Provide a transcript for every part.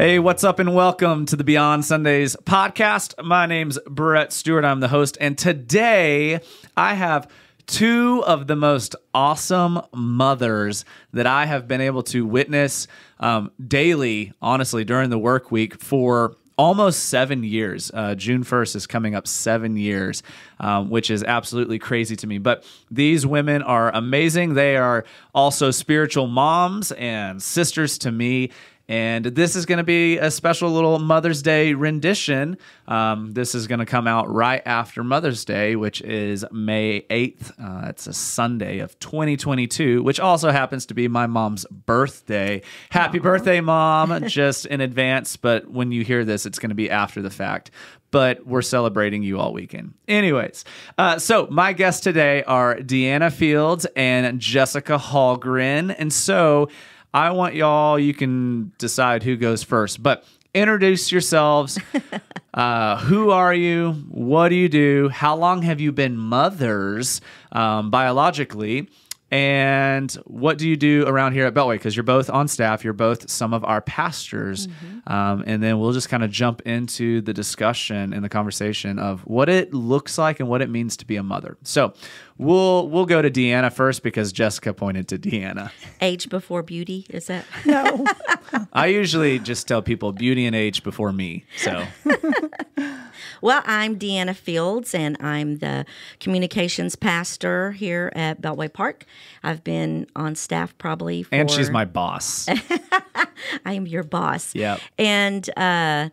Hey, what's up, and welcome to the Beyond Sundays podcast. My name's Brett Stewart. I'm the host, and today I have two of the most awesome mothers that I have been able to witness um, daily, honestly, during the work week for almost seven years. Uh, June 1st is coming up seven years, um, which is absolutely crazy to me. But these women are amazing. They are also spiritual moms and sisters to me. And this is going to be a special little Mother's Day rendition. Um, this is going to come out right after Mother's Day, which is May 8th. Uh, it's a Sunday of 2022, which also happens to be my mom's birthday. Happy Aww. birthday, Mom, just in advance. But when you hear this, it's going to be after the fact but we're celebrating you all weekend. Anyways, uh, so my guests today are DeAnna Fields and Jessica Hallgren. And so I want y'all, you can decide who goes first, but introduce yourselves. uh, who are you? What do you do? How long have you been mothers um, biologically? And what do you do around here at Beltway? Because you're both on staff, you're both some of our pastors. Mm-hmm. Um, and then we'll just kind of jump into the discussion and the conversation of what it looks like and what it means to be a mother. So we'll we'll go to DeAnna first because Jessica pointed to DeAnna. Age before beauty, is that? No. I usually just tell people beauty and age before me. So Well, I'm DeAnna Fields, and I'm the communications pastor here at Beltway Park. I've been on staff probably for. And she's my boss. I am your boss. Yeah. And uh,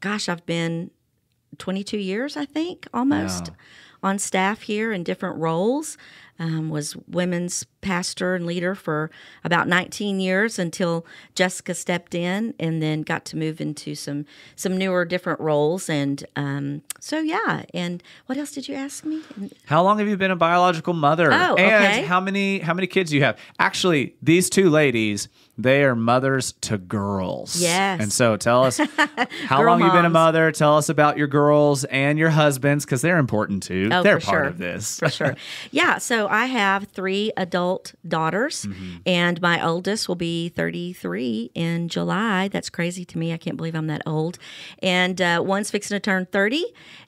gosh, I've been 22 years, I think, almost. On staff here in different roles um, was women's pastor and leader for about 19 years until Jessica stepped in and then got to move into some some newer different roles and um, so yeah and what else did you ask me how long have you been a biological mother oh, okay. and how many how many kids do you have actually these two ladies they are mothers to girls. Yes. And so tell us how long you've been a mother. Tell us about your girls and your husbands because they're important too. Oh, they're part sure. of this. For sure. Yeah. So I have three adult daughters, mm-hmm. and my oldest will be 33 in July. That's crazy to me. I can't believe I'm that old. And uh, one's fixing to turn 30,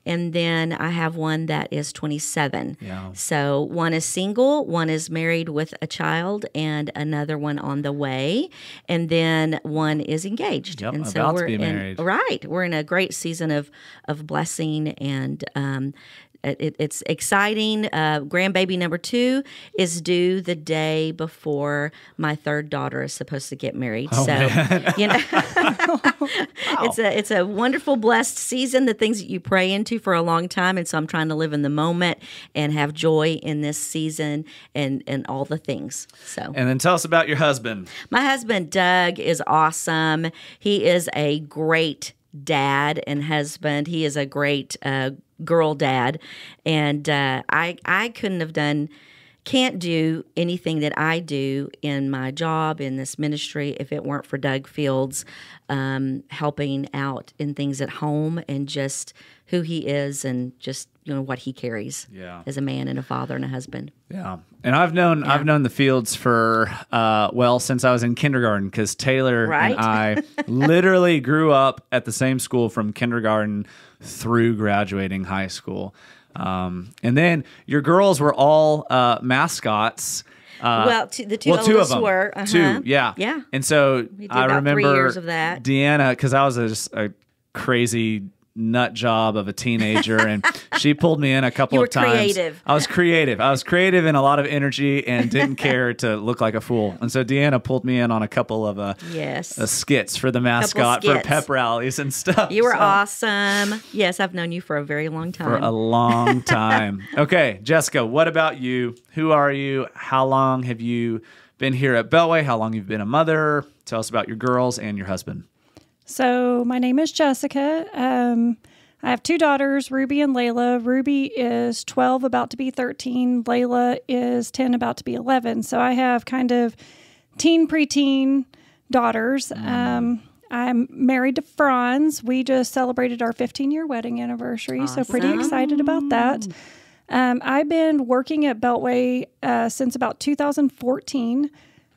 and then I have one that is 27. Yeah. So one is single, one is married with a child, and another one on the way and then one is engaged. Yep, and so about we're to be in, married. right. We're in a great season of of blessing and um, it, it's exciting. Uh, grandbaby number two is due the day before my third daughter is supposed to get married. Oh, so you know, wow. it's a it's a wonderful, blessed season. The things that you pray into for a long time, and so I'm trying to live in the moment and have joy in this season and and all the things. So and then tell us about your husband. My husband Doug is awesome. He is a great dad and husband. He is a great uh, girl dad, and uh, I I couldn't have done can't do anything that I do in my job in this ministry if it weren't for Doug Fields um, helping out in things at home and just who he is and just you know what he carries yeah. as a man and a father and a husband. Yeah, and I've known yeah. I've known the Fields for uh, well since I was in kindergarten because Taylor right? and I literally grew up at the same school from kindergarten through graduating high school. Um, and then your girls were all uh, mascots. Uh, well, two, the two well, two of them were uh-huh. two, yeah, yeah. And so I remember years of that. DeAnna because I was a, just a crazy nut job of a teenager and she pulled me in a couple of times. Creative. I was creative. I was creative and a lot of energy and didn't care to look like a fool. And so DeAnna pulled me in on a couple of uh, yes uh, skits for the mascot for pep rallies and stuff. You were so, awesome. Yes, I've known you for a very long time. For a long time. okay, Jessica, what about you? Who are you? How long have you been here at Beltway? How long you've been a mother? Tell us about your girls and your husband. So, my name is Jessica. Um, I have two daughters, Ruby and Layla. Ruby is 12, about to be 13. Layla is 10, about to be 11. So, I have kind of teen, preteen daughters. Mm. Um, I'm married to Franz. We just celebrated our 15 year wedding anniversary. Awesome. So, pretty excited about that. Um, I've been working at Beltway uh, since about 2014.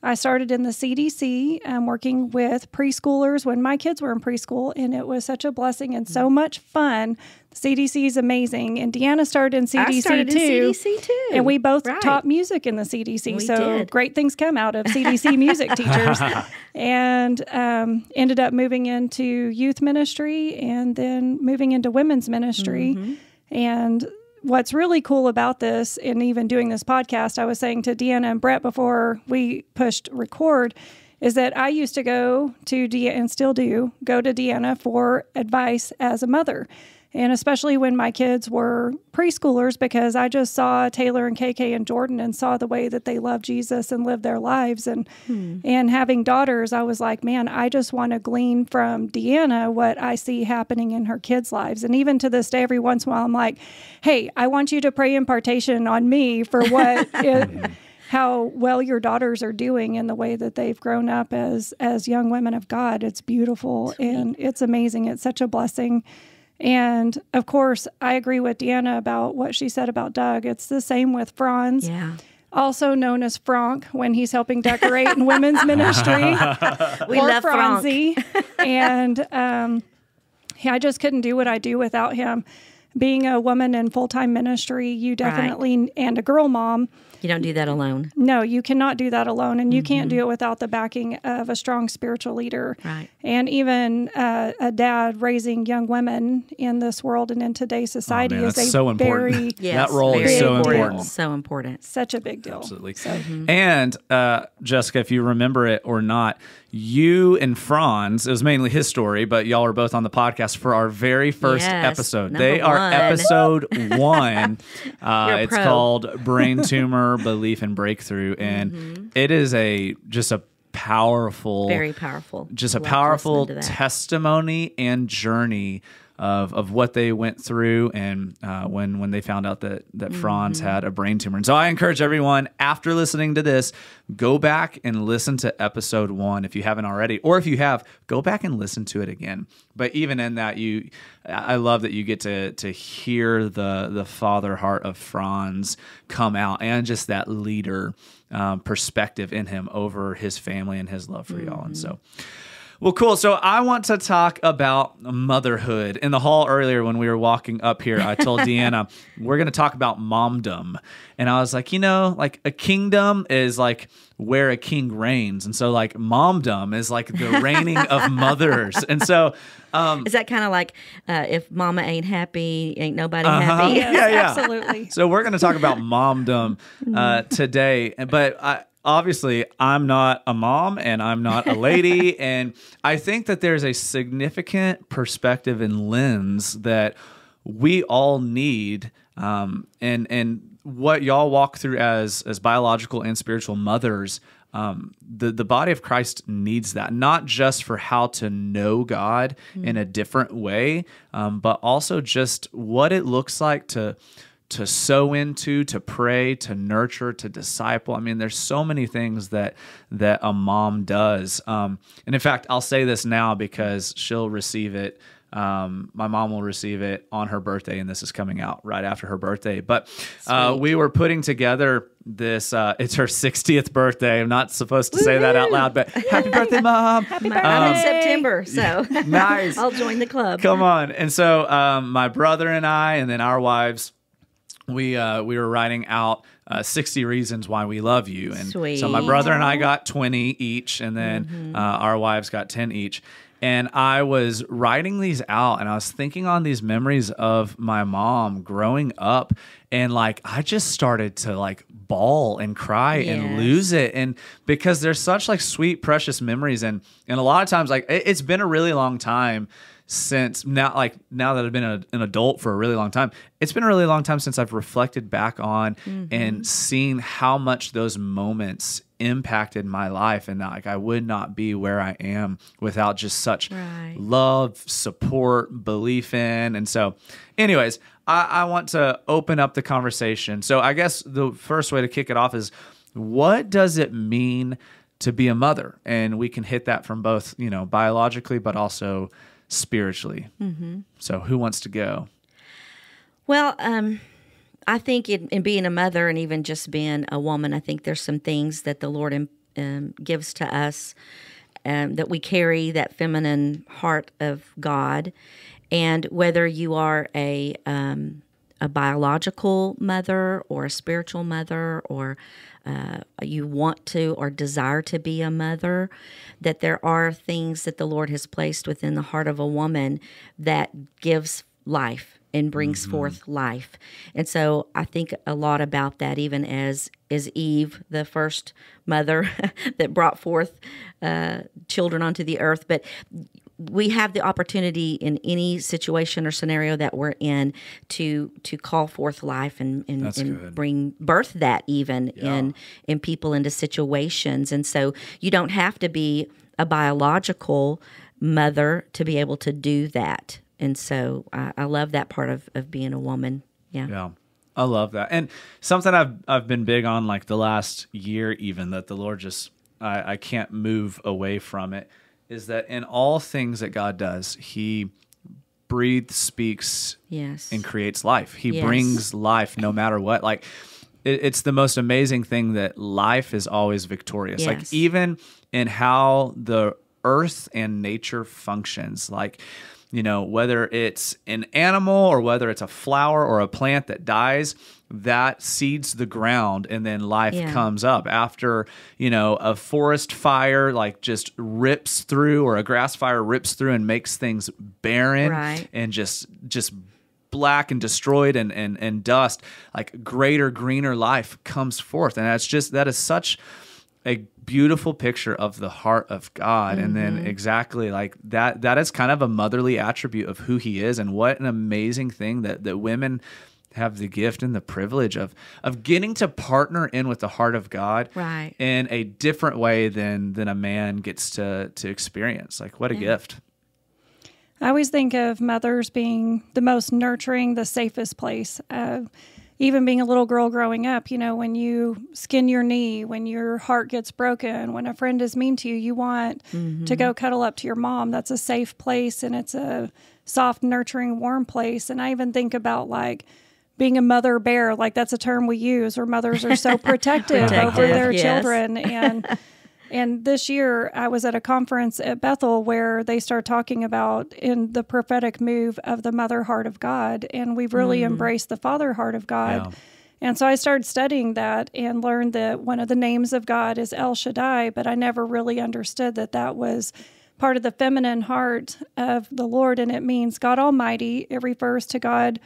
I started in the CDC, um, working with preschoolers when my kids were in preschool, and it was such a blessing and so much fun. The CDC is amazing, and DeAnna started in CDC I started too. in CDC too. And we both Right. taught music in the CDC. We so did. great things come out of CDC music teachers. And um, ended up moving into youth ministry and then moving into women's ministry. Mm-hmm. And what's really cool about this, and even doing this podcast, I was saying to DeAnna and Brett before we pushed record, is that I used to go to DeAnna and still do go to DeAnna for advice as a mother. And especially when my kids were preschoolers, because I just saw Taylor and KK and Jordan and saw the way that they love Jesus and live their lives. And hmm. and having daughters, I was like, man, I just want to glean from DeAnna what I see happening in her kids' lives. And even to this day, every once in a while, I'm like, hey, I want you to pray impartation on me for what it, how well your daughters are doing in the way that they've grown up as as young women of God. It's beautiful and it's amazing. It's such a blessing. And of course, I agree with DeAnna about what she said about Doug. It's the same with Franz, Yeah. also known as Frank when he's helping decorate in women's ministry. We or love Frank. Franzi. and um, I just couldn't do what I do without him. Being a woman in full time ministry, you definitely, and a girl mom, You don't do that alone. no, you cannot do that alone, and you can't Mm-hmm. do it without the backing of a strong spiritual leader. Right. And even uh, a dad raising young women in this world and in today's society Oh, man, is that's a so important. very Yes, That role is so important. So important. such a big deal. Absolutely. Mm-hmm. And uh, Jessica, if you remember it or not, you and Franz, it was mainly his story, but y'all are both on the podcast for our very first Yes, episode. They are one. episode one. Uh, it's pro. called Brain Tumor Belief and Breakthrough. And it is a just a powerful Mm-hmm. Very powerful. just a powerful listening to that. testimony and journey of, of what they went through and uh, when when they found out that that Franz Mm-hmm. had a brain tumor. And so I encourage everyone after listening to this, go back and listen to episode one if you haven't already, or if you have, go back and listen to it again. But even in that, you, I love that you get to to hear the the father heart of Franz come out and just that leader um, perspective in him over his family and his love for y'all. And so. Well, cool. So I want to talk about motherhood. In the hall earlier when we were walking up here, I told DeAnna, we're going to talk about momdom. And I was like, you know, like a kingdom is like where a king reigns. And so, like, momdom is like the reigning of mothers. And so, um, Is that kind of like uh, if mama ain't happy, ain't nobody Uh-huh. happy? Yes, Yeah, yeah. absolutely. So we're going to talk about momdom uh, today, but I, obviously I'm not a mom and I'm not a lady, and I think that there's a significant perspective and lens that we all need, um, and and what y'all walk through as as biological and spiritual mothers. Um, the the body of Christ needs that not just for how to know God in a different way, um, but also just what it looks like to to sow into, to pray, to nurture, to disciple. I mean, there's so many things that that a mom does. Um, and in fact, I'll say this now because she'll receive it. Um, my mom will receive it on her birthday, and this is coming out right after her birthday. But uh, we were putting together this. Uh, it's her 60th birthday. I'm not supposed to say that out loud, but happy birthday, mom! Happy birthday. I'm in. September, so Nice. I'll join the club. Come on. And so um, my brother and I, and then our wives, we uh, we were writing out uh, 60 reasons why we love you. And so my brother and I got 20 each, and then uh, our wives got 10 each. And I was writing these out, and I was thinking on these memories of my mom growing up, and like I just started to like bawl and cry and lose it, and because there's such like sweet, precious memories, and and a lot of times like it, it's been a really long time since now like now that I've been a, an adult for a really long time it's been a really long time since I've reflected back on and mm-hmm. seen how much those moments impacted my life and like I would not be where I am without just such Right. love support belief in. And so anyways I, I want to open up the conversation. So I guess the first way to kick it off is what does it mean to be a mother? And we can hit that from both you know biologically but also spiritually. Mm-hmm. so who wants to go? Well, um, I think in, in being a mother and even just being a woman, I think there's some things that the Lord um, gives to us, um, that we carry that feminine heart of God, and whether you are a um, a biological mother or a spiritual mother or uh, you want to or desire to be a mother, that there are things that the Lord has placed within the heart of a woman that gives life and brings mm-hmm. forth life. And so I think a lot about that, even as is Eve, the first mother that brought forth uh, children onto the earth. But we have the opportunity in any situation or scenario that we're in to to call forth life and and, and bring birth that even yeah. in in people into situations. And so you don't have to be a biological mother to be able to do that. And so I, I love that part of, of being a woman. Yeah. Yeah. I love that. And something I've I've been big on like the last year even that the Lord just I, I can't move away from it is that in all things that God does, He breathes, speaks, yes, and creates life. He yes. brings life no matter what. Like it, it's the most amazing thing that life is always victorious. Yes. Like even in how the earth and nature functions, like you know, whether it's an animal or whether it's a flower or a plant that dies, that seeds the ground and then life yeah. comes up after you know a forest fire like just rips through or a grass fire rips through and makes things barren right. and just just black and destroyed and, and and dust like greater greener life comes forth and that's just that is such a beautiful picture of the heart of God mm-hmm. and then mm-hmm. exactly like that that is kind of a motherly attribute of who he is and what an amazing thing that that women have the gift and the privilege of of getting to partner in with the heart of God right. in a different way than than a man gets to to experience. Like what a yeah. gift. I always think of mothers being the most nurturing, the safest place. Uh, even being a little girl growing up, you know, when you skin your knee, when your heart gets broken, when a friend is mean to you, you want mm-hmm. to go cuddle up to your mom. That's a safe place and it's a soft, nurturing, warm place. And I even think about like being a mother bear, like that's a term we use, where mothers are so protective, protective over their yes. children. And and this year I was at a conference at Bethel where they start talking about in the prophetic move of the mother heart of God. And we've really mm. embraced the father heart of God. Yeah. And so I started studying that and learned that one of the names of God is El Shaddai, but I never really understood that that was part of the feminine heart of the Lord. And it means God Almighty. It refers to God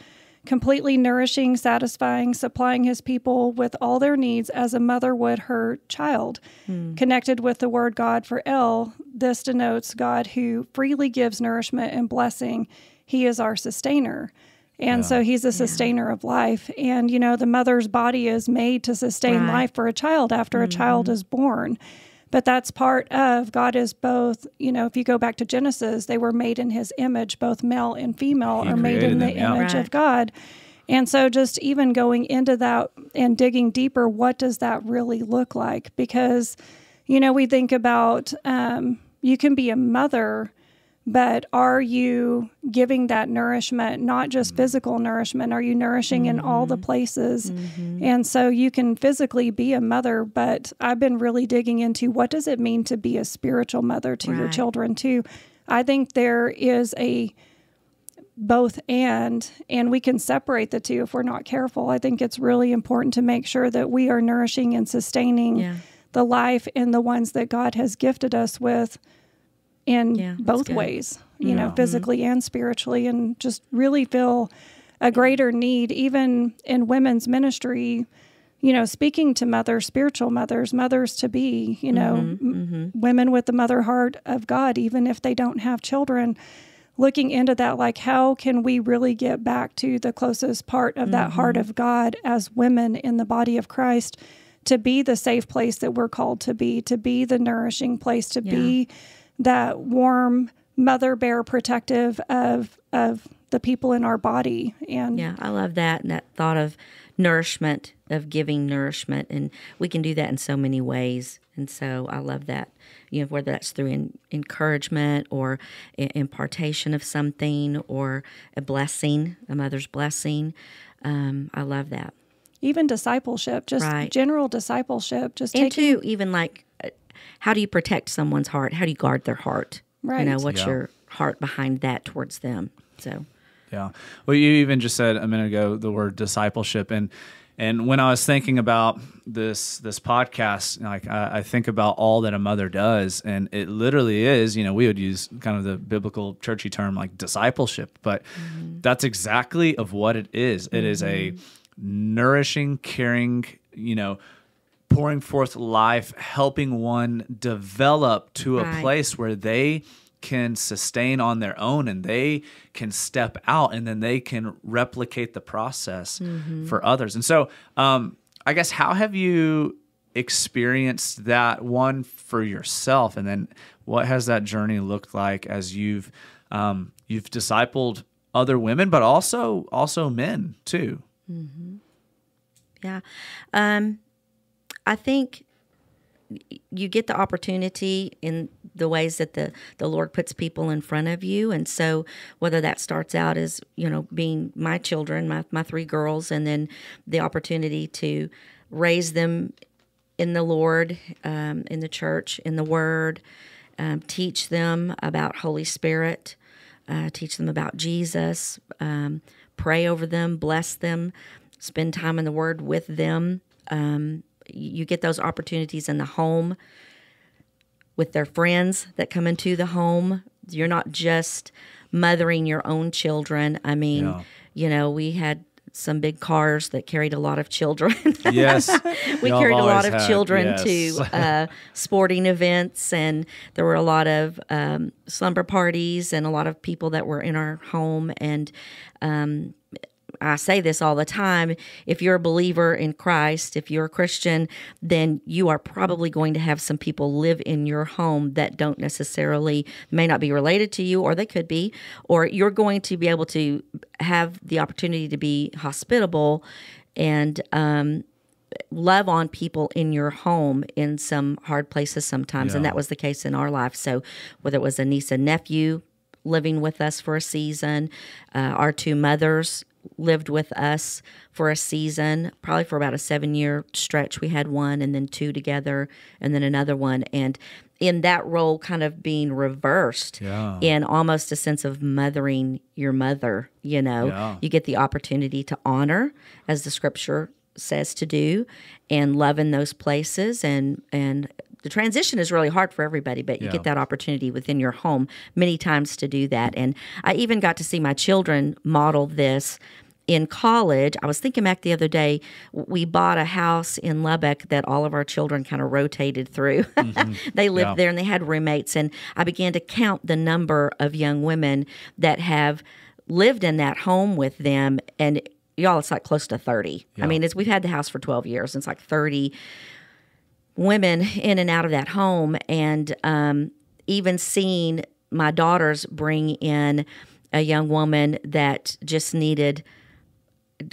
completely nourishing, satisfying, supplying his people with all their needs as a mother would her child. Hmm. Connected with the word God for El, this denotes God who freely gives nourishment and blessing. He is our sustainer. And yeah. so he's a sustainer yeah. of life. And, you know, the mother's body is made to sustain right. life for a child after mm-hmm. a child mm-hmm. is born but that's part of God is both, you know, if you go back to Genesis, they were made in his image, both male and female he are made in the them, yeah. image right. of God. And so just even going into that and digging deeper, what does that really look like? Because, you know, we think about um, you can be a mother but are you giving that nourishment not just mm-hmm. physical nourishment are you nourishing mm-hmm. in all the mm-hmm. places mm-hmm. and so you can physically be a mother but i've been really digging into what does it mean to be a spiritual mother to right. your children too i think there is a both and and we can separate the two if we're not careful i think it's really important to make sure that we are nourishing and sustaining yeah. the life and the ones that god has gifted us with in yeah, both ways, you yeah. know, physically mm-hmm. and spiritually, and just really feel a greater need, even in women's ministry, you know, speaking to mothers, spiritual mothers, mothers to be, you know, mm-hmm, mm-hmm. women with the mother heart of God, even if they don't have children, looking into that, like, how can we really get back to the closest part of that heart mm-hmm. of God as women in the body of Christ? To be the safe place that we're called to be, to be the nourishing place, to yeah. be that warm mother bear protective of of the people in our body. And yeah i love that and that thought of nourishment of giving nourishment and we can do that in so many ways. And so i love that you know whether that's through in, encouragement or impartation of something or a blessing a mother's blessing. Um, i love that. Even discipleship just right. general discipleship just and taking... too even like how do you protect someone's heart? How do you guard their heart? Right. You know, what's Yeah. your heart behind that towards them? So, Yeah. Well, you even just said a minute ago the word discipleship, and and when I was thinking about this this podcast, like I, I think about all that a mother does, and it literally is. You know, we would use kind of the biblical churchy term like discipleship, but mm-hmm. that's exactly of what it is. It is a mm-hmm. nourishing, caring. You know. Pouring forth life, helping one develop to a Right. place where they can sustain on their own and they can step out and then they can replicate the process for others. And so, um, I guess, how have you experienced that one for yourself? And then what has that journey looked like as you've, um, you've discipled other women, but also, also men too? yeah. Um, I think you get the opportunity in the ways that the the Lord puts people in front of you. And so whether that starts out as you know being my children my my three girls and then the opportunity to raise them in the Lord um, in the church in the word um, teach them about Holy Spirit uh, teach them about Jesus um, pray over them bless them spend time in the word with them um, you get those opportunities in the home with their friends that come into the home. You're not just mothering your own children. I mean, Yeah. you know, we had some big cars that carried a lot of children. Yes. we Y'all carried a lot of had, children yes. to uh, sporting events, and there were a lot of um, slumber parties and a lot of people that were in our home. And um, I say this all the time if you're a believer in Christ, if you're a Christian, then you are probably going to have some people live in your home that don't necessarily, may not be related to you, or they could be, or you're going to be able to have the opportunity to be hospitable and, um, love on people in your home in some hard places sometimes and that was the case in our life. So whether it was a niece and nephew living with us for a season uh, our two mothers lived with us for a season probably for about a seven year stretch we had one and then two together and then another one and in that role kind of being reversed Yeah. in almost a sense of mothering your mother you know Yeah. you get the opportunity to honor as the scripture says to do and love in those places and and the transition is really hard for everybody but you Yeah. get that opportunity within your home many times to do that. And i even got to see my children model this in college. I was thinking back the other day we bought a house in lubbock that all of our children kind of rotated through. Mm-hmm. They lived Yeah. there and they had roommates and i began to count the number of young women that have lived in that home with them and y'all it's like close to 30 i mean it's, we've had the house for 12 years and it's like 30 women in and out of that home and um, even seeing my daughters bring in a young woman that just needed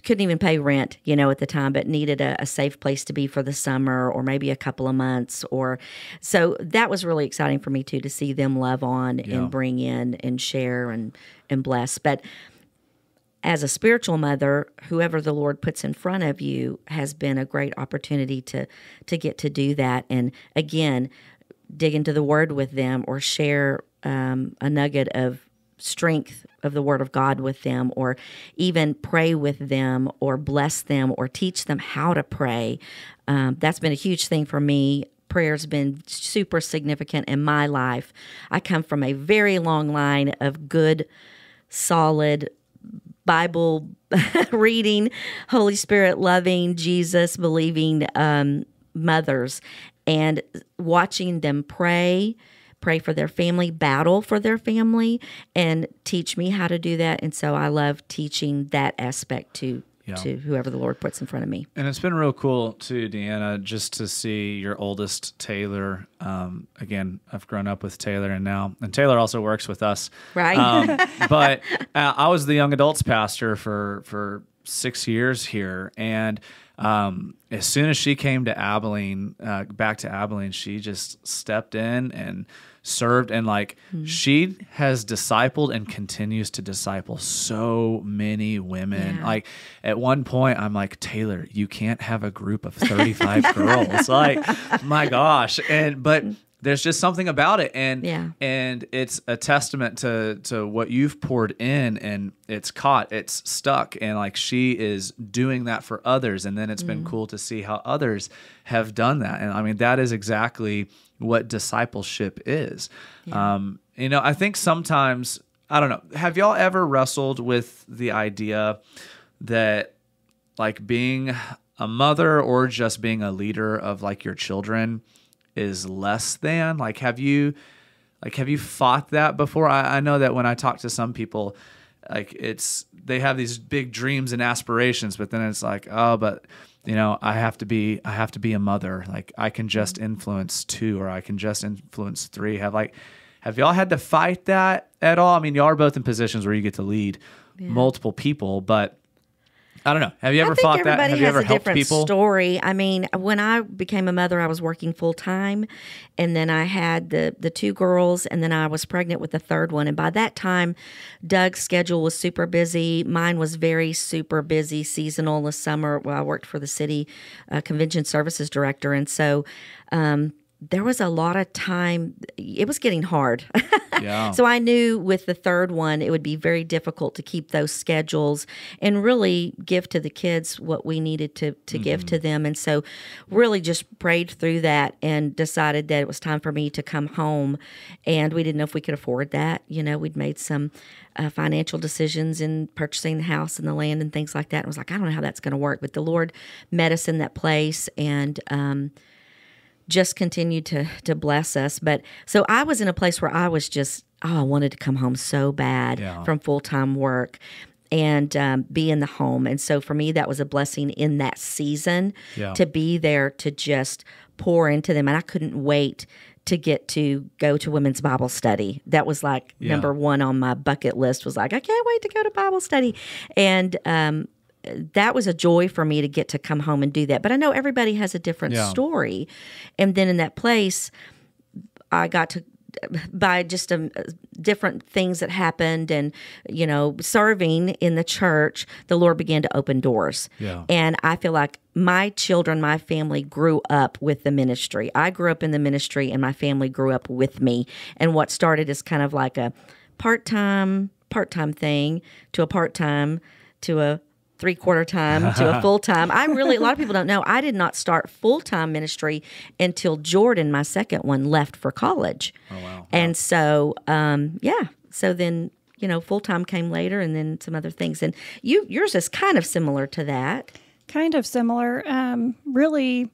couldn't even pay rent, you know, at the time, but needed a, a safe place to be for the summer or maybe a couple of months. Or so that was really exciting for me too to see them love on Yeah. and bring in and share and and bless. But as a spiritual mother, whoever the Lord puts in front of you has been a great opportunity to to get to do that. And again, dig into the Word with them or share um, a nugget of strength of the Word of God with them, or even pray with them, or bless them, or teach them how to pray. Um, that's been a huge thing for me. Prayer's been super significant in my life. I come from a very long line of good, solid Bible reading, Holy Spirit loving, Jesus believing um, mothers, and watching them pray, pray for their family, battle for their family, and teach me how to do that. And so I love teaching that aspect to Yeah. to whoever the Lord puts in front of me. And it's been real cool too, DeAnna, just to see your oldest Taylor. Um, again, I've grown up with Taylor, and now and Taylor also works with us, Right. Um, but uh, I was the young adults pastor for for six years here, and um, as soon as she came to Abilene, uh, back to Abilene, she just stepped in and served and like hmm. she has discipled and continues to disciple so many women. Yeah. Like at one point I'm like, Taylor, you can't have a group of 35 girls. Like, my gosh. And but there's just something about it and Yeah. and it's a testament to to what you've poured in and it's caught it's stuck and like she is doing that for others and then it's been mm. cool to see how others have done that and i mean that is exactly what discipleship is. Um you know i think sometimes i don't know have y'all ever wrestled with the idea that like being a mother or just being a leader of like your children is less than? Like have you like have you fought that before? I, I know that when i talk to some people like it's they have these big dreams and aspirations but then it's like oh but you know i have to be i have to be a mother. Like i can just mm-hmm. influence two or i can just influence three. Have like have y'all had to fight that at all? I mean y'all are both in positions where you get to lead multiple people but i don't know have you ever I think fought that have you ever a helped different people story. I mean, when I became a mother, I was working full time, and then I had the the two girls, and then I was pregnant with the third one. And by that time, Doug's schedule was super busy. Mine was very super busy, seasonal this summer. Well, I worked for the city uh, convention services director, and so. Um, there was a lot of time. It was getting hard. yeah So I knew with the third one, it would be very difficult to keep those schedules and really give to the kids what we needed to, to give to them. And so, really just prayed through that and decided that it was time for me to come home. And we didn't know if we could afford that. You know, we'd made some uh, financial decisions in purchasing the house and the land and things like that. And was like, I don't know how that's going to work. But the Lord met us in that place and, um, just continued to to bless us. But so I was in a place where I was just oh, I wanted to come home so bad Yeah. from full time work and um, be in the home. And so for me, that was a blessing in that season Yeah. to be there to just pour into them. And I couldn't wait to get to go to women's Bible study. That was like Yeah. number one on my bucket list. Was like I can't wait to go to Bible study, and um, that was a joy for me to get to come home and do that. But I know everybody has a different Yeah. story. And then in that place, I got to by just um, different things that happened and you know serving in the church the lord began to open doors Yeah. and i feel like my children my family grew up with the ministry i grew up in the ministry and my family grew up with me and what started as kind of like a part-time part-time thing to a part-time to a three quarter time to a full time. I really, a lot of people don't know, I did not start full time ministry until Jordan, my second one, left for college. Oh, wow. And so, um, yeah. So then, you know, full time came later and then some other things. And you, yours is kind of similar to that. kind of similar. Um, really,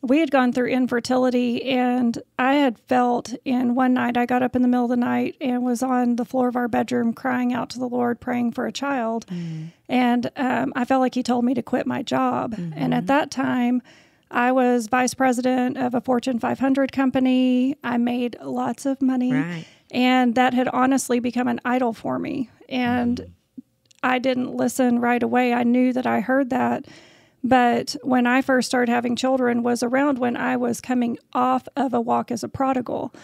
we had gone through infertility, and I had felt in one night, I got up in the middle of the night and was on the floor of our bedroom crying out to the Lord, praying for a child. Mm. And um, I felt like He told me to quit my job. Mm-hmm. And at that time, I was vice president of a Fortune 500 company. I made lots of money. Right. And that had honestly become an idol for me. And mm-hmm. I didn't listen right away. I knew that I heard that. But when I first started having children was around when I was coming off of a walk as a prodigal.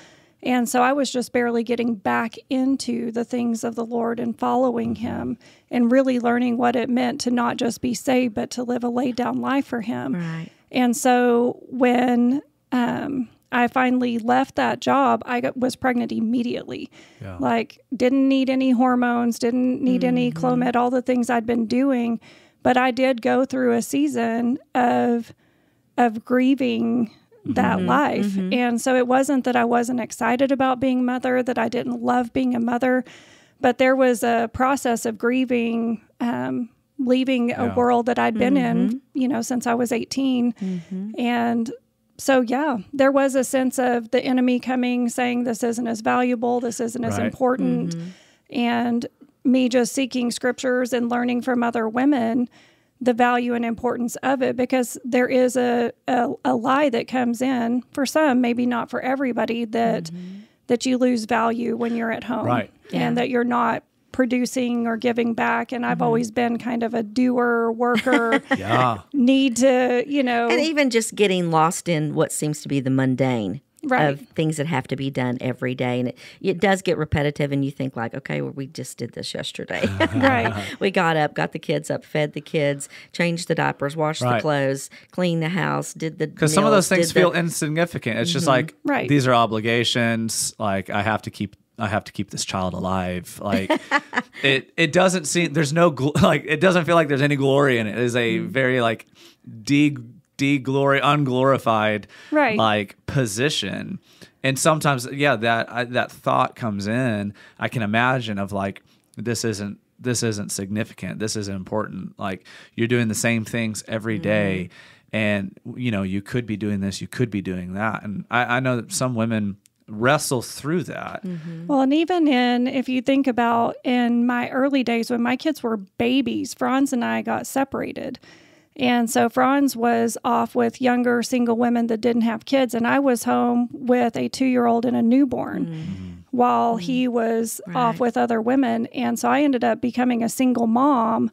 And so I was just barely getting back into the things of the Lord and following Him and really learning what it meant to not just be saved, but to live a laid down life for Him. Right. And so when um, I finally left that job, I got, was pregnant immediately. Yeah. Like, didn't need any hormones, didn't need any Clomid, all the things I'd been doing. But I did go through a season of of grieving that mm-hmm. life. Mm-hmm. And so it wasn't that I wasn't excited about being mother, that I didn't love being a mother, but there was a process of grieving um, leaving a world that I'd been in, mm-hmm. you know, since I was 18. And so, yeah, there was a sense of the enemy coming saying, this isn't as valuable, this isn't as Right. important. And me just seeking scriptures and learning from other women the value and importance of it because there is a, a, a lie that comes in for some, maybe not for everybody, that mm-hmm. that you lose value when you're at home. Right. Yeah. And that you're not producing or giving back. And I've mm-hmm. always been kind of a doer, worker, Yeah. need to, you know, And even just getting lost in what seems to be the mundane. Right. of things that have to be done every day, and it, it does get repetitive. And you think like, okay, well, we just did this yesterday. Right. we got up, got the kids up, fed the kids, changed the diapers, washed Right. the clothes, cleaned the house, did the because some of those things did the- feel insignificant. It's just mm-hmm. like Right. these are obligations. Like I have to keep I have to keep this child alive. Like it it doesn't seem there's no gl- like it doesn't feel like there's any glory in it. It is a mm-hmm. very like de de glory unglorified Right. like position. And sometimes yeah that I, that thought comes in. I can imagine of like this isn't this isn't significant. This isn't important. Like you're doing the same things every day mm-hmm. and you know you could be doing this you could be doing that and i, I know that some women wrestle through that mm-hmm. Well, and even in, if you think about in my early days when my kids were babies, Franz and I got separated. And so Franz was off with younger single women that didn't have kids, and I was home with a two year old and a newborn mm. while mm. he was off with other women. And so I ended up becoming a single mom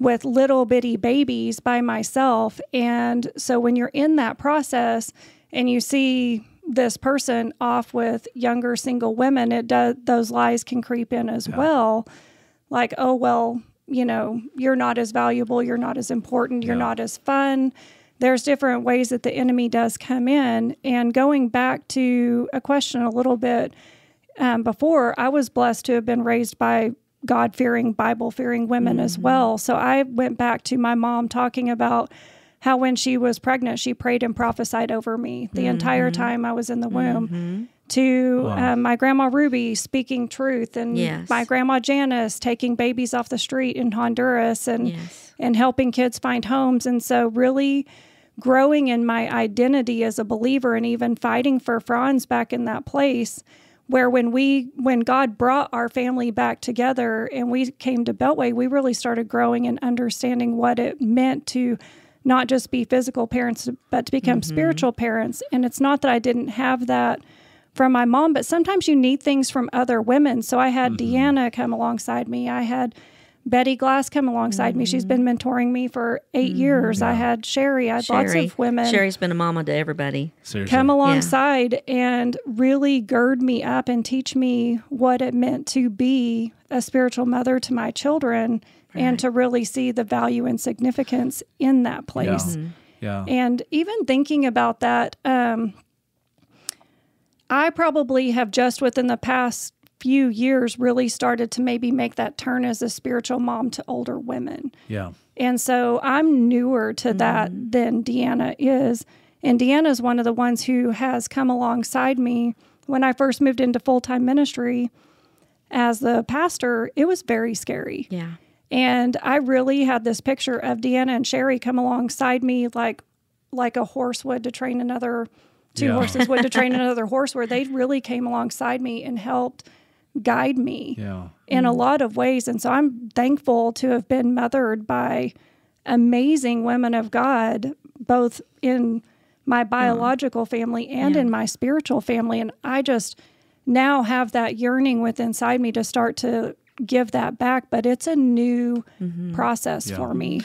with little bitty babies by myself. And so when you're in that process and you see this person off with younger single women, it does those lies can creep in as well. Like, oh well, you know, you're not as valuable, you're not as important, you're Yeah. not as fun. There's different ways that the enemy does come in. And going back to a question a little bit um, before, I was blessed to have been raised by God fearing, Bible fearing women as mm-hmm. well. So I went back to my mom talking about how when she was pregnant, she prayed and prophesied over me the entire mm-hmm. time I was in the womb. Mm-hmm. To um, my grandma Ruby speaking truth, and Yes. my grandma Janice taking babies off the street in Honduras, and Yes. and helping kids find homes. And so, really growing in my identity as a believer and even fighting for Franz back in that place where when we when God brought our family back together and we came to Beltway, we really started growing and understanding what it meant to not just be physical parents but to become spiritual parents. And it's not that I didn't have that from my mom, but sometimes you need things from other women. So I had mm-hmm. DeAnna come alongside me. I had Betty Glass come alongside me. She's mm-hmm. been mentoring me for 8 years. I mm-hmm. had Sherry. I had lots Sherry, of women Sherry's been a mama to everybody. seriously come alongside and really gird me up and teach me what it meant to be a spiritual mother to my children and to really see the value and significance in that place. yeah And even thinking about that, um, I probably have just within the past few years really started to maybe make that turn as a spiritual mom to older women. yeah And so I'm newer to mm-hmm. that than DeAnna is. And DeAnna is one of the ones who has come alongside me. When I first moved into full time ministry as the pastor, it was very scary. Yeah. And I really had this picture of DeAnna and Sherry come alongside me like like a horse would to train another two Yeah. horses went to train another horse, where they really came alongside me and helped guide me yeah in a mm. lot of ways. And so I'm thankful to have been mothered by amazing women of God, both in my biological family and in my spiritual family. And I just now have that yearning within inside me to start to give that back. But it's a new mm-hmm. process for me.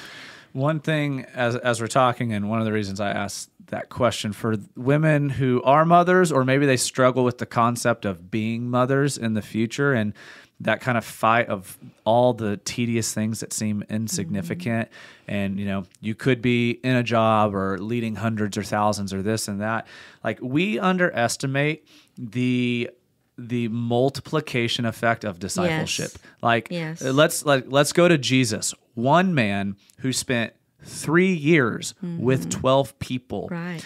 One thing, as as we're talking, and one of the reasons I asked that question for women who are mothers, or maybe they struggle with the concept of being mothers in the future, and that kind of fight of all the tedious things that seem insignificant, mm-hmm. and you know, you could be in a job or leading hundreds or thousands or this and that. Like we underestimate the the multiplication effect of discipleship. Like Yes. let's like let's go to Jesus, one man who spent 3 years with 12 people Right.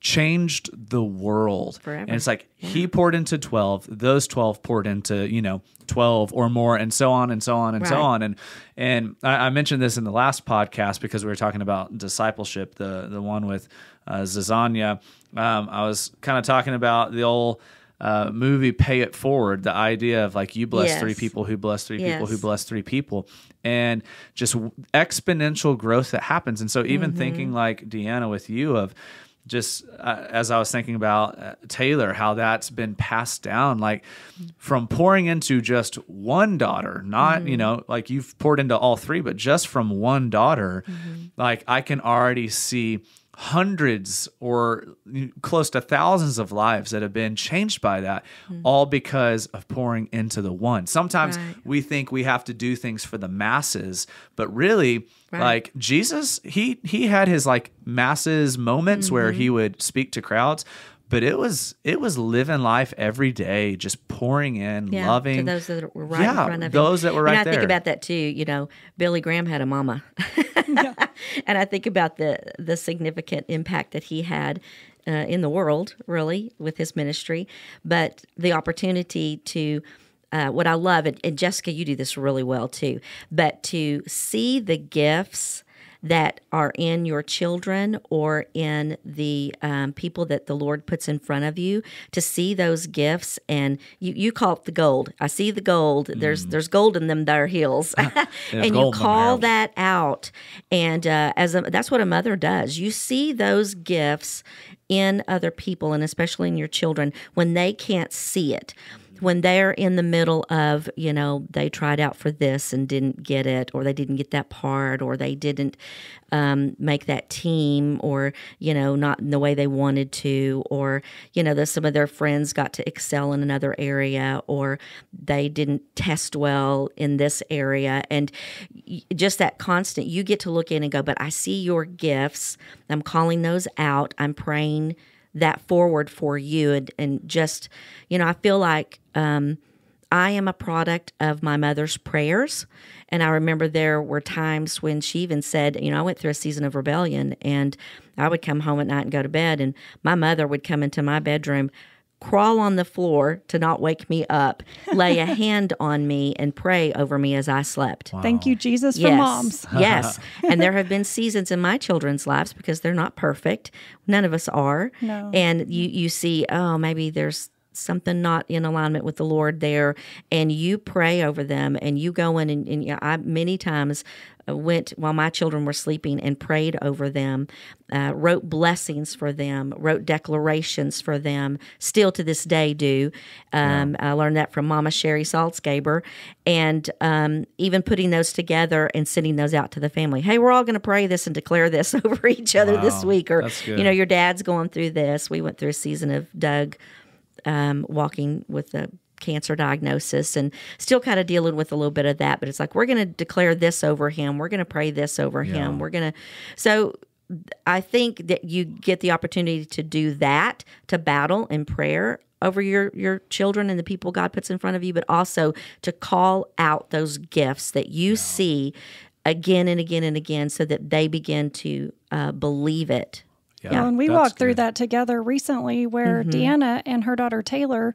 changed the world. Forever. And it's like he poured into 12, those 12 poured into, you know, 12 or more and so on and so on and so on. And and I, I mentioned this in the last podcast because we were talking about discipleship, the the one with uh, Zazania. Um, I was kind of talking about the old uh, movie Pay It Forward, the idea of like you bless Yes. three people who bless three people who bless three people, and just exponential growth that happens. And so even thinking like DeAnna with you of just uh, as I was thinking about uh, Taylor, how that's been passed down, like from pouring into just one daughter, not, you know, like you've poured into all three, but just from one daughter, like I can already see hundreds or close to thousands of lives that have been changed by that, Hmm. all because of pouring into the one. Sometimes Right. we think we have to do things for the masses, but really, Right. like Jesus, he he had his like masses moments where Mm-hmm. he would speak to crowds. But it was it was living life every day, just pouring in, Yeah, loving to those that were right Yeah, in front of him. those that were right and I there. think about that too. You know, Billy Graham had a mama, and I think about the the significant impact that he had uh, in the world, really, with his ministry. But the opportunity to uh, what I love, and, and Jessica, you do this really well too, but to see the gifts that are in your children or in the um, people that the Lord puts in front of you to see those gifts and you, you call it the gold. I see the gold. There's there's gold in them there heels, and you gold in them call that out. And uh, as a, that's what a mother does. You see those gifts in other people and especially in your children when they can't see it when they're in the middle of, you know, they tried out for this and didn't get it, or they didn't get that part, or they didn't um, make that team, or, you know, not in the way they wanted to, or, you know, the, some of their friends got to excel in another area, or they didn't test well in this area. And just that constant, you get to look in and go, but I see your gifts. I'm calling those out. I'm praying that forward for you and, and just you know i feel like um, i am a product of my mother's prayers. And i remember there were times when she even said you know i went through a season of rebellion and i would come home at night and go to bed and my mother would come into my bedroom crawl on the floor to not wake me up lay a hand on me and pray over me as i slept Thank you, Jesus, for yes. moms. yes. And there have been seasons in my children's lives because they're not perfect. None of us are. No. And you you see, oh, maybe there's something not in alignment with the Lord there, and you pray over them, and you go in and, and yeah, I many times uh, went while my children were sleeping and prayed over them, uh, wrote blessings for them, wrote declarations for them. Still to this day, do. Um, I learned that from Mama Sherry Saltzgaber, and um, even putting those together and sending those out to the family. Hey, we're all going to pray this and declare this over each other this week, or you know, your dad's going through this. We went through a season of Doug um, walking with a cancer diagnosis and still kind of dealing with a little bit of that. But it's like, we're going to declare this over him. We're going to pray this over him. We're going to. So I think that you get the opportunity to do that, to battle in prayer over your your children and the people God puts in front of you, but also to call out those gifts that you see again and again and again, so that they begin to uh, believe it. Yeah, and we walked through good. that together recently Mm-hmm. where DeAnna and her daughter Taylor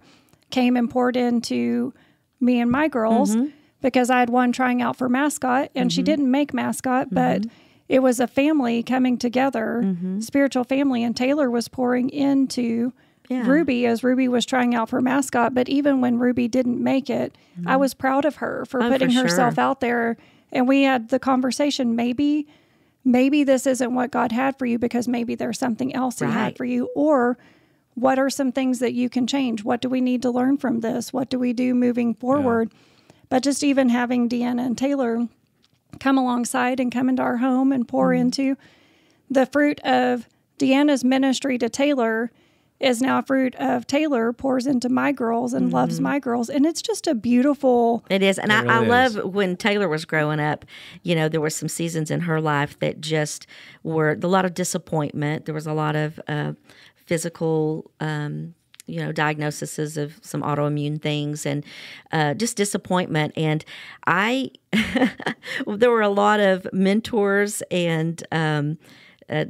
came and poured into me and my girls Mm-hmm. because I had one trying out for mascot and she didn't make mascot, but Mm-hmm. it was a family coming together, spiritual family, and Taylor was pouring into Yeah. Ruby as Ruby was trying out for mascot. But even when Ruby didn't make it, I was proud of her for Mm-hmm. Oh, for putting herself sure. out there. And we had the conversation maybe maybe this isn't what God had for you because maybe there's something else He had for you. Or what are some things that you can change? What do we need to learn from this? What do we do moving forward? But just even having DeAnna and Taylor come alongside and come into our home and pour Mm-hmm. into the fruit of DeAnna's ministry to Taylor is now a fruit of Taylor pours into my girls and Mm-hmm. loves my girls. And it's just a beautiful It is. And I, I really love is. when Taylor was growing up, you know, there were some seasons in her life that just were a lot of disappointment. There was a lot of uh, physical, um, you know, diagnoses of some autoimmune things and uh, just disappointment. And I, there were a lot of mentors and, um, uh,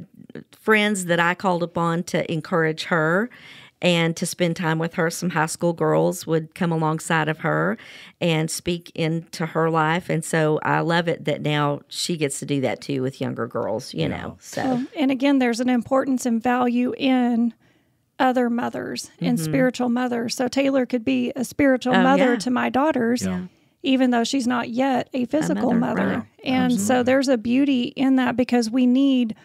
friends that I called upon to encourage her and to spend time with her. Some high school girls would come alongside of her and speak into her life. And so I love it that now she gets to do that too with younger girls, you know. So, And again, there's an importance and value in other mothers and spiritual mothers. So Taylor could be a spiritual Mm-hmm. Oh, mother yeah. to my daughters, Yeah. even though she's not yet a physical mother, mother. right. And so there's a beauty in that because we need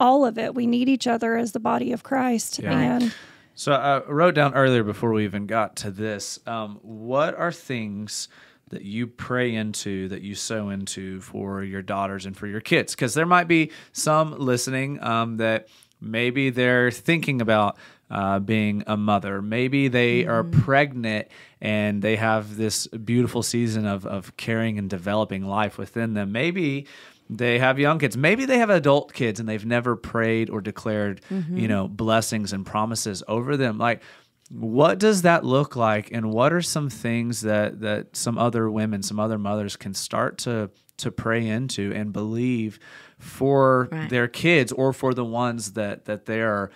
all of it. We need each other as the body of Christ. Yeah. And So I wrote down earlier before we even got to this. Um, what are things that you pray into, that you sow into for your daughters and for your kids? Because there might be some listening um, that maybe they're thinking about uh, being a mother. Maybe they are pregnant and they have this beautiful season of, of caring and developing life within them. Maybe they have young kids. Maybe they have adult kids and they've never prayed or declared, you know, blessings and promises over them. Like, what does that look like and what are some things that that some other women some other mothers can start to to pray into and believe for Right. their kids or for the ones that that they are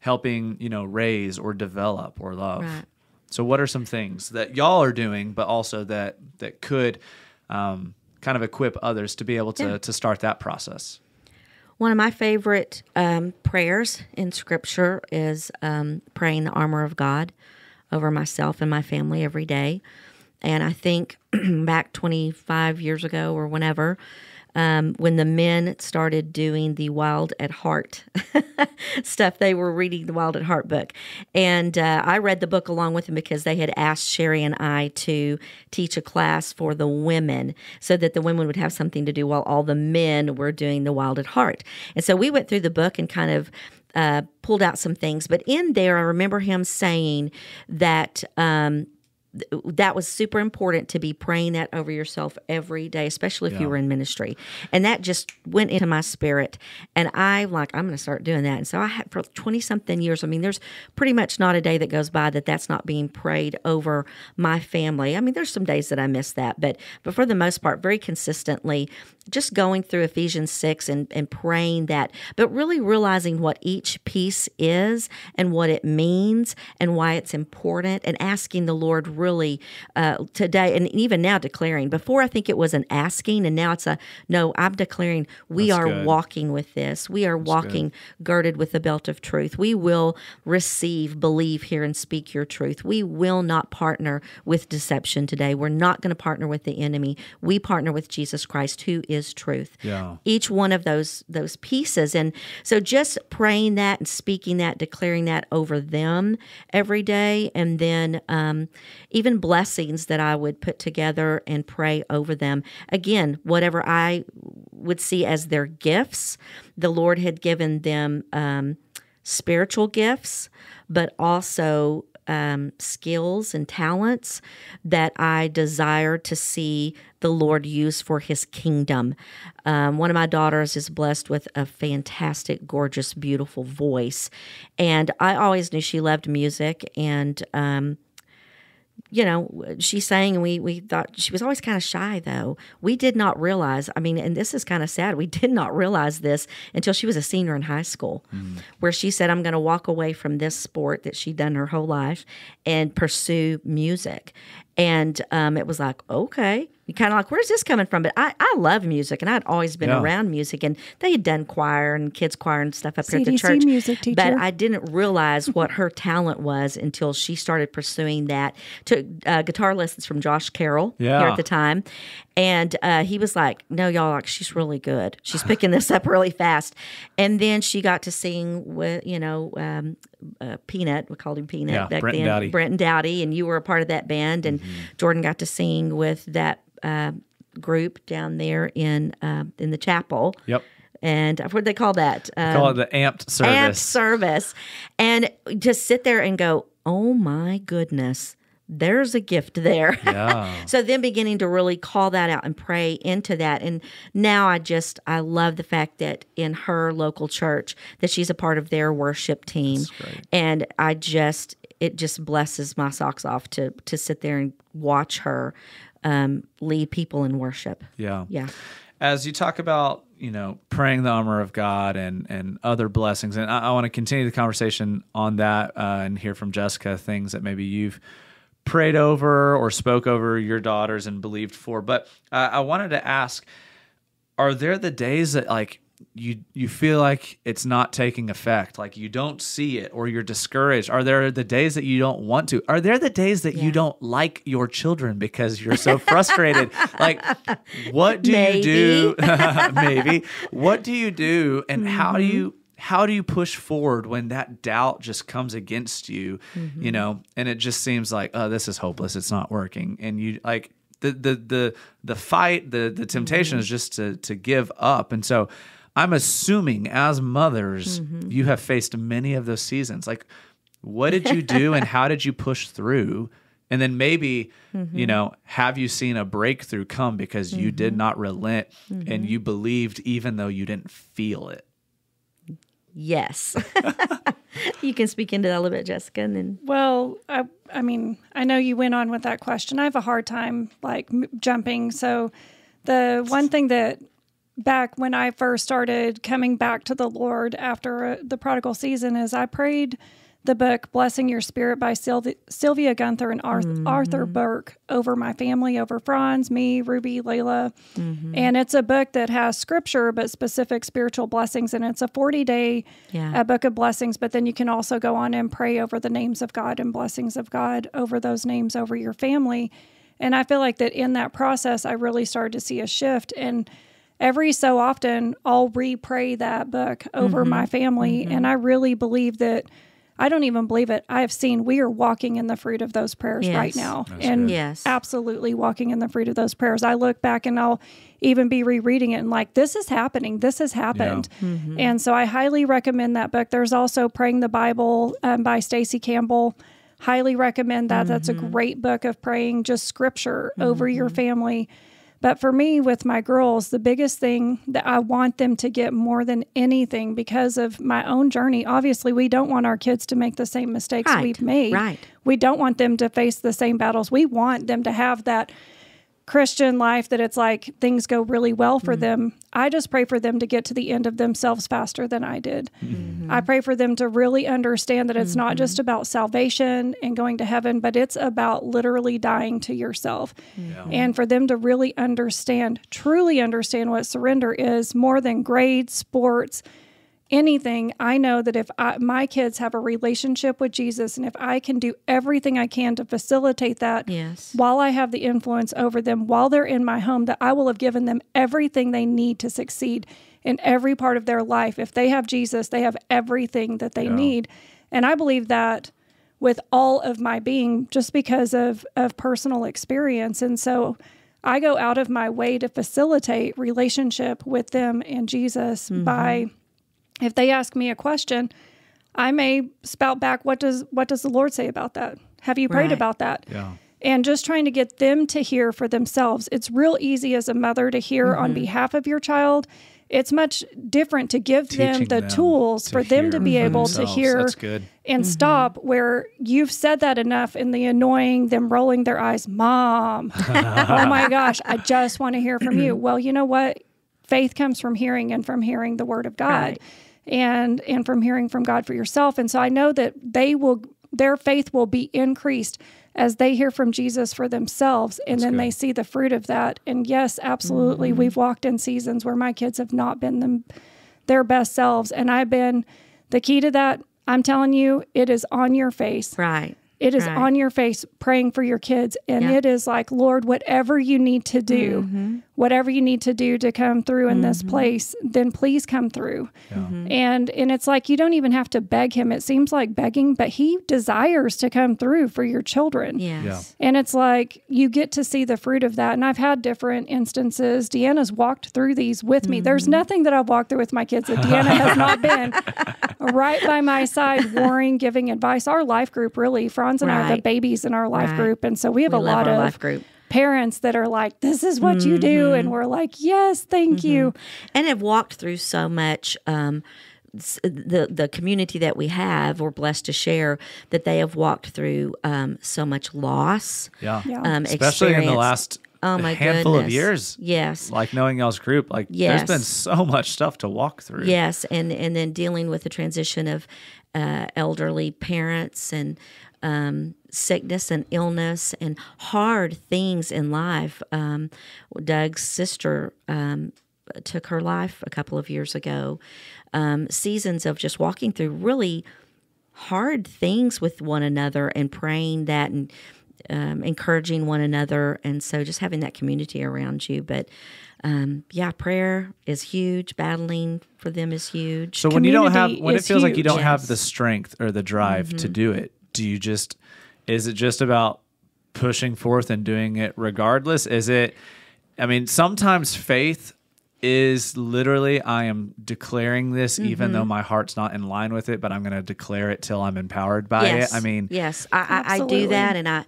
helping you know raise or develop or love Right. so what are some things that y'all are doing but also that that could um, kind of equip others to be able to to start that process One of my favorite um, prayers in Scripture is um, praying the armor of God over myself and my family every day. And I think back 25 years ago or whenever, um, when the men started doing the Wild at Heart stuff, they were reading the Wild at Heart book. And uh, I read the book along with them because they had asked Sherry and I to teach a class for the women so that the women would have something to do while all the men were doing the Wild at Heart. And so we went through the book and kind of uh, pulled out some things. But in there, I remember him saying that. Um, that was super important to be praying that over yourself every day, especially if you were in ministry. And that just went into my spirit. And I like, I'm going to start doing that. And so I had for 20 something years. I mean, there's pretty much not a day that goes by that that's not being prayed over my family. I mean, there's some days that I miss that, but, but for the most part, very consistently, just going through Ephesians 6 and, and praying that, but really realizing what each piece is and what it means and why it's important and asking the Lord really uh, today and even now declaring. Before I think it was an asking and now it's a no, I'm declaring we That's are good. walking with this. We are walking girded with the belt of truth. We will receive, believe, hear, and speak your truth. We will not partner with deception today. We're not going to partner with the enemy. We partner with Jesus Christ, who is truth. Yeah. Each one of those those pieces, and so just praying that and speaking that, declaring that over them every day, and then um, even blessings that I would put together and pray over them. Again, whatever I would see as their gifts, the Lord had given them. Um, spiritual gifts, but also um, skills and talents that I desire to see the Lord use for His kingdom. Um, one of my daughters is blessed with a fantastic, gorgeous, beautiful voice, and I always knew she loved music and. Um, you know, she sang and we we thought she was always kind of shy though. We did not realize, I mean, and this is kind of sad. We did not realize this until she was a senior in high school, mm. where she said, I'm going to walk away from this sport that she'd done her whole life and pursue music. And um, it was like, okay, you kind of like, where's this coming from? But I, I love music and I'd always been Yeah. around music and they had done choir and kids choir and stuff up here at the church. music But. I didn't realize what her talent was until she started pursuing that. Took uh, guitar lessons from Josh Carroll here at the time, and uh, he was like, "No, y'all, like she's really good. She's picking this up really fast." And then she got to sing with you know um, uh, Peanut. We called him Peanut Yeah, back Brent then. Dowdy. Brent and Dowdy, and you were a part of that band, and Jordan got to sing with that. Uh, group down there in uh, in the chapel Yep. and what do they call that um, Call it the amped service. amped service and just sit there and go oh my goodness there's a gift there. Yeah. so then beginning to really call that out and pray into that. And now i just i love the fact that in her local church that she's a part of their worship team. And i just it just blesses my socks off to to sit there and watch her um, lead people in worship. Yeah. yeah. As you talk about, you know, praying the armor of God and and other blessings, and I, I want to continue the conversation on that uh, and hear from Jessica things that maybe you've prayed over or spoke over your daughters and believed for. But uh, I wanted to ask, are there the days that like you you feel like it's not taking effect like you don't see it or you're discouraged? Are there the days that you don't want to? Are there the days that you don't like your children because you're so frustrated? Like what do Maybe. you do? Maybe. What do you do and how do you how do you push forward when that doubt just comes against you you mm-hmm. know? And it just seems like oh this is hopeless. It's not working. And you like the the the the fight the the temptation mm-hmm. is just to to give up. And so I'm assuming as mothers, mm-hmm. you have faced many of those seasons. Like, what did you do and how did you push through? And then maybe, you know, have you seen a breakthrough come because you did not relent and you believed even though you didn't feel it? Yes. you can speak into that a little bit, Jessica, and then Well, I, I mean, I know you went on with that question. I have a hard time like m- jumping. So, the one thing that back when I first started coming back to the Lord after uh, the prodigal season is I prayed the book Blessing Your Spirit by Sylvia, Sylvia Gunter and Arth- mm-hmm. Arthur Burk over my family, over Franz, me, Ruby, Layla. Mm-hmm. And it's a book that has scripture, but specific spiritual blessings. And it's a 40 day Yeah. a book of blessings, but then you can also go on and pray over the names of God and blessings of God over those names over your family. And I feel like that in that process, I really started to see a shift. And every so often, I'll re pray that book over my mm-hmm. family. And I really believe that. I don't even believe it. I have seen we are walking in the fruit of those prayers right Yes. now. and Yes. absolutely walking in the fruit of those prayers. I look back and I'll even be rereading it and like, this is happening. This has happened. Mm-hmm. And so I highly recommend that book. There's also Praying the Bible um, by Stacy Campbell. Highly recommend that. That's a mm-hmm. great book of praying just scripture over your mm-hmm. family. But for me, with my girls, the biggest thing that I want them to get more than anything because of my own journey, obviously, we don't want our kids to make the same mistakes Right, we've made. right. We don't want them to face the same battles. We want them to have that Christian life that it's like things go really well Mm-hmm. for them. I just pray for them to get to the end of themselves faster than I did. Mm-hmm. I pray for them to really understand that it's not just about salvation and going to heaven, but it's about literally dying to yourself. And for them to really understand, truly understand what surrender is more than grades, sports, anything, I know that if I, my kids have a relationship with Jesus and if I can do everything I can to facilitate that Yes. while I have the influence over them, while they're in my home, that I will have given them everything they need to succeed in every part of their life. If they have Jesus, they have everything that they need. And I believe that with all of my being just because of, of personal experience. And so I go out of my way to facilitate relationship with them and Jesus by mm-hmm. If they ask me a question, I may spout back what does what does the Lord say about that? Have you prayed Right. about that? Yeah. And just trying to get them to hear for themselves. It's real easy as a mother to hear on Mm-hmm. behalf of your child. It's much different to give them the them tools to for them to be able to hear That's good. and stop where you've said that enough and the annoying them rolling their eyes mom oh my gosh i just want to hear from you well you know what faith comes from hearing and from hearing the word of god Right. And and from hearing from god for yourself and so i know that they will their faith will be increased as they hear from jesus for themselves and then they see the fruit of that and yes absolutely we've walked in seasons where my kids have not been them their best selves and i've been the key to that i'm telling you it is on your face Right. it is Right. on your face praying for your kids. And Yeah. it is like, Lord, whatever you need to do, Mm-hmm. Whatever you need to do to come through in this place, then please come through. Mm-hmm. And and it's like you don't even have to beg him. It seems like begging, but he desires to come through for your children. Yes. And it's like you get to see the fruit of that. And I've had different instances. DeAnna's walked through these with me. Mm-hmm. There's nothing that I've walked through with my kids that DeAnna has not been right by my side, warring, giving advice. Our life group, really, Franz and I are the babies in our life Right. group. And so we have We a lot of life group. Parents that are like, this is what you do. Mm-hmm. And we're like, yes, thank you. and have walked through so much. Um, the the community that we have, we're blessed to share that they have walked through um, so much loss. Yeah. Yeah. Um, Especially in the last oh my handful of years. Yes. Like knowing y'all's group, like Yes. there's been so much stuff to walk through. Yes, and and then dealing with the transition of uh, elderly parents and um, sickness and illness and hard things in life. Um, Doug's sister um, took her life a couple of years ago. Um, seasons of just walking through really hard things with one another and praying that and um, encouraging one another. And so just having that community around you. But um, yeah, prayer is huge. Battling for them is huge. So when you don't have when it feels like you don't have the strength or the drive Mm-hmm. to do it, do you just is it just about pushing forth and doing it regardless? Is it I mean, sometimes faith is literally I am declaring this even Mm-hmm. though my heart's not in line with it, but I'm going to declare it till I'm empowered by yes. it. I mean, yes, I, I, I do that, and I.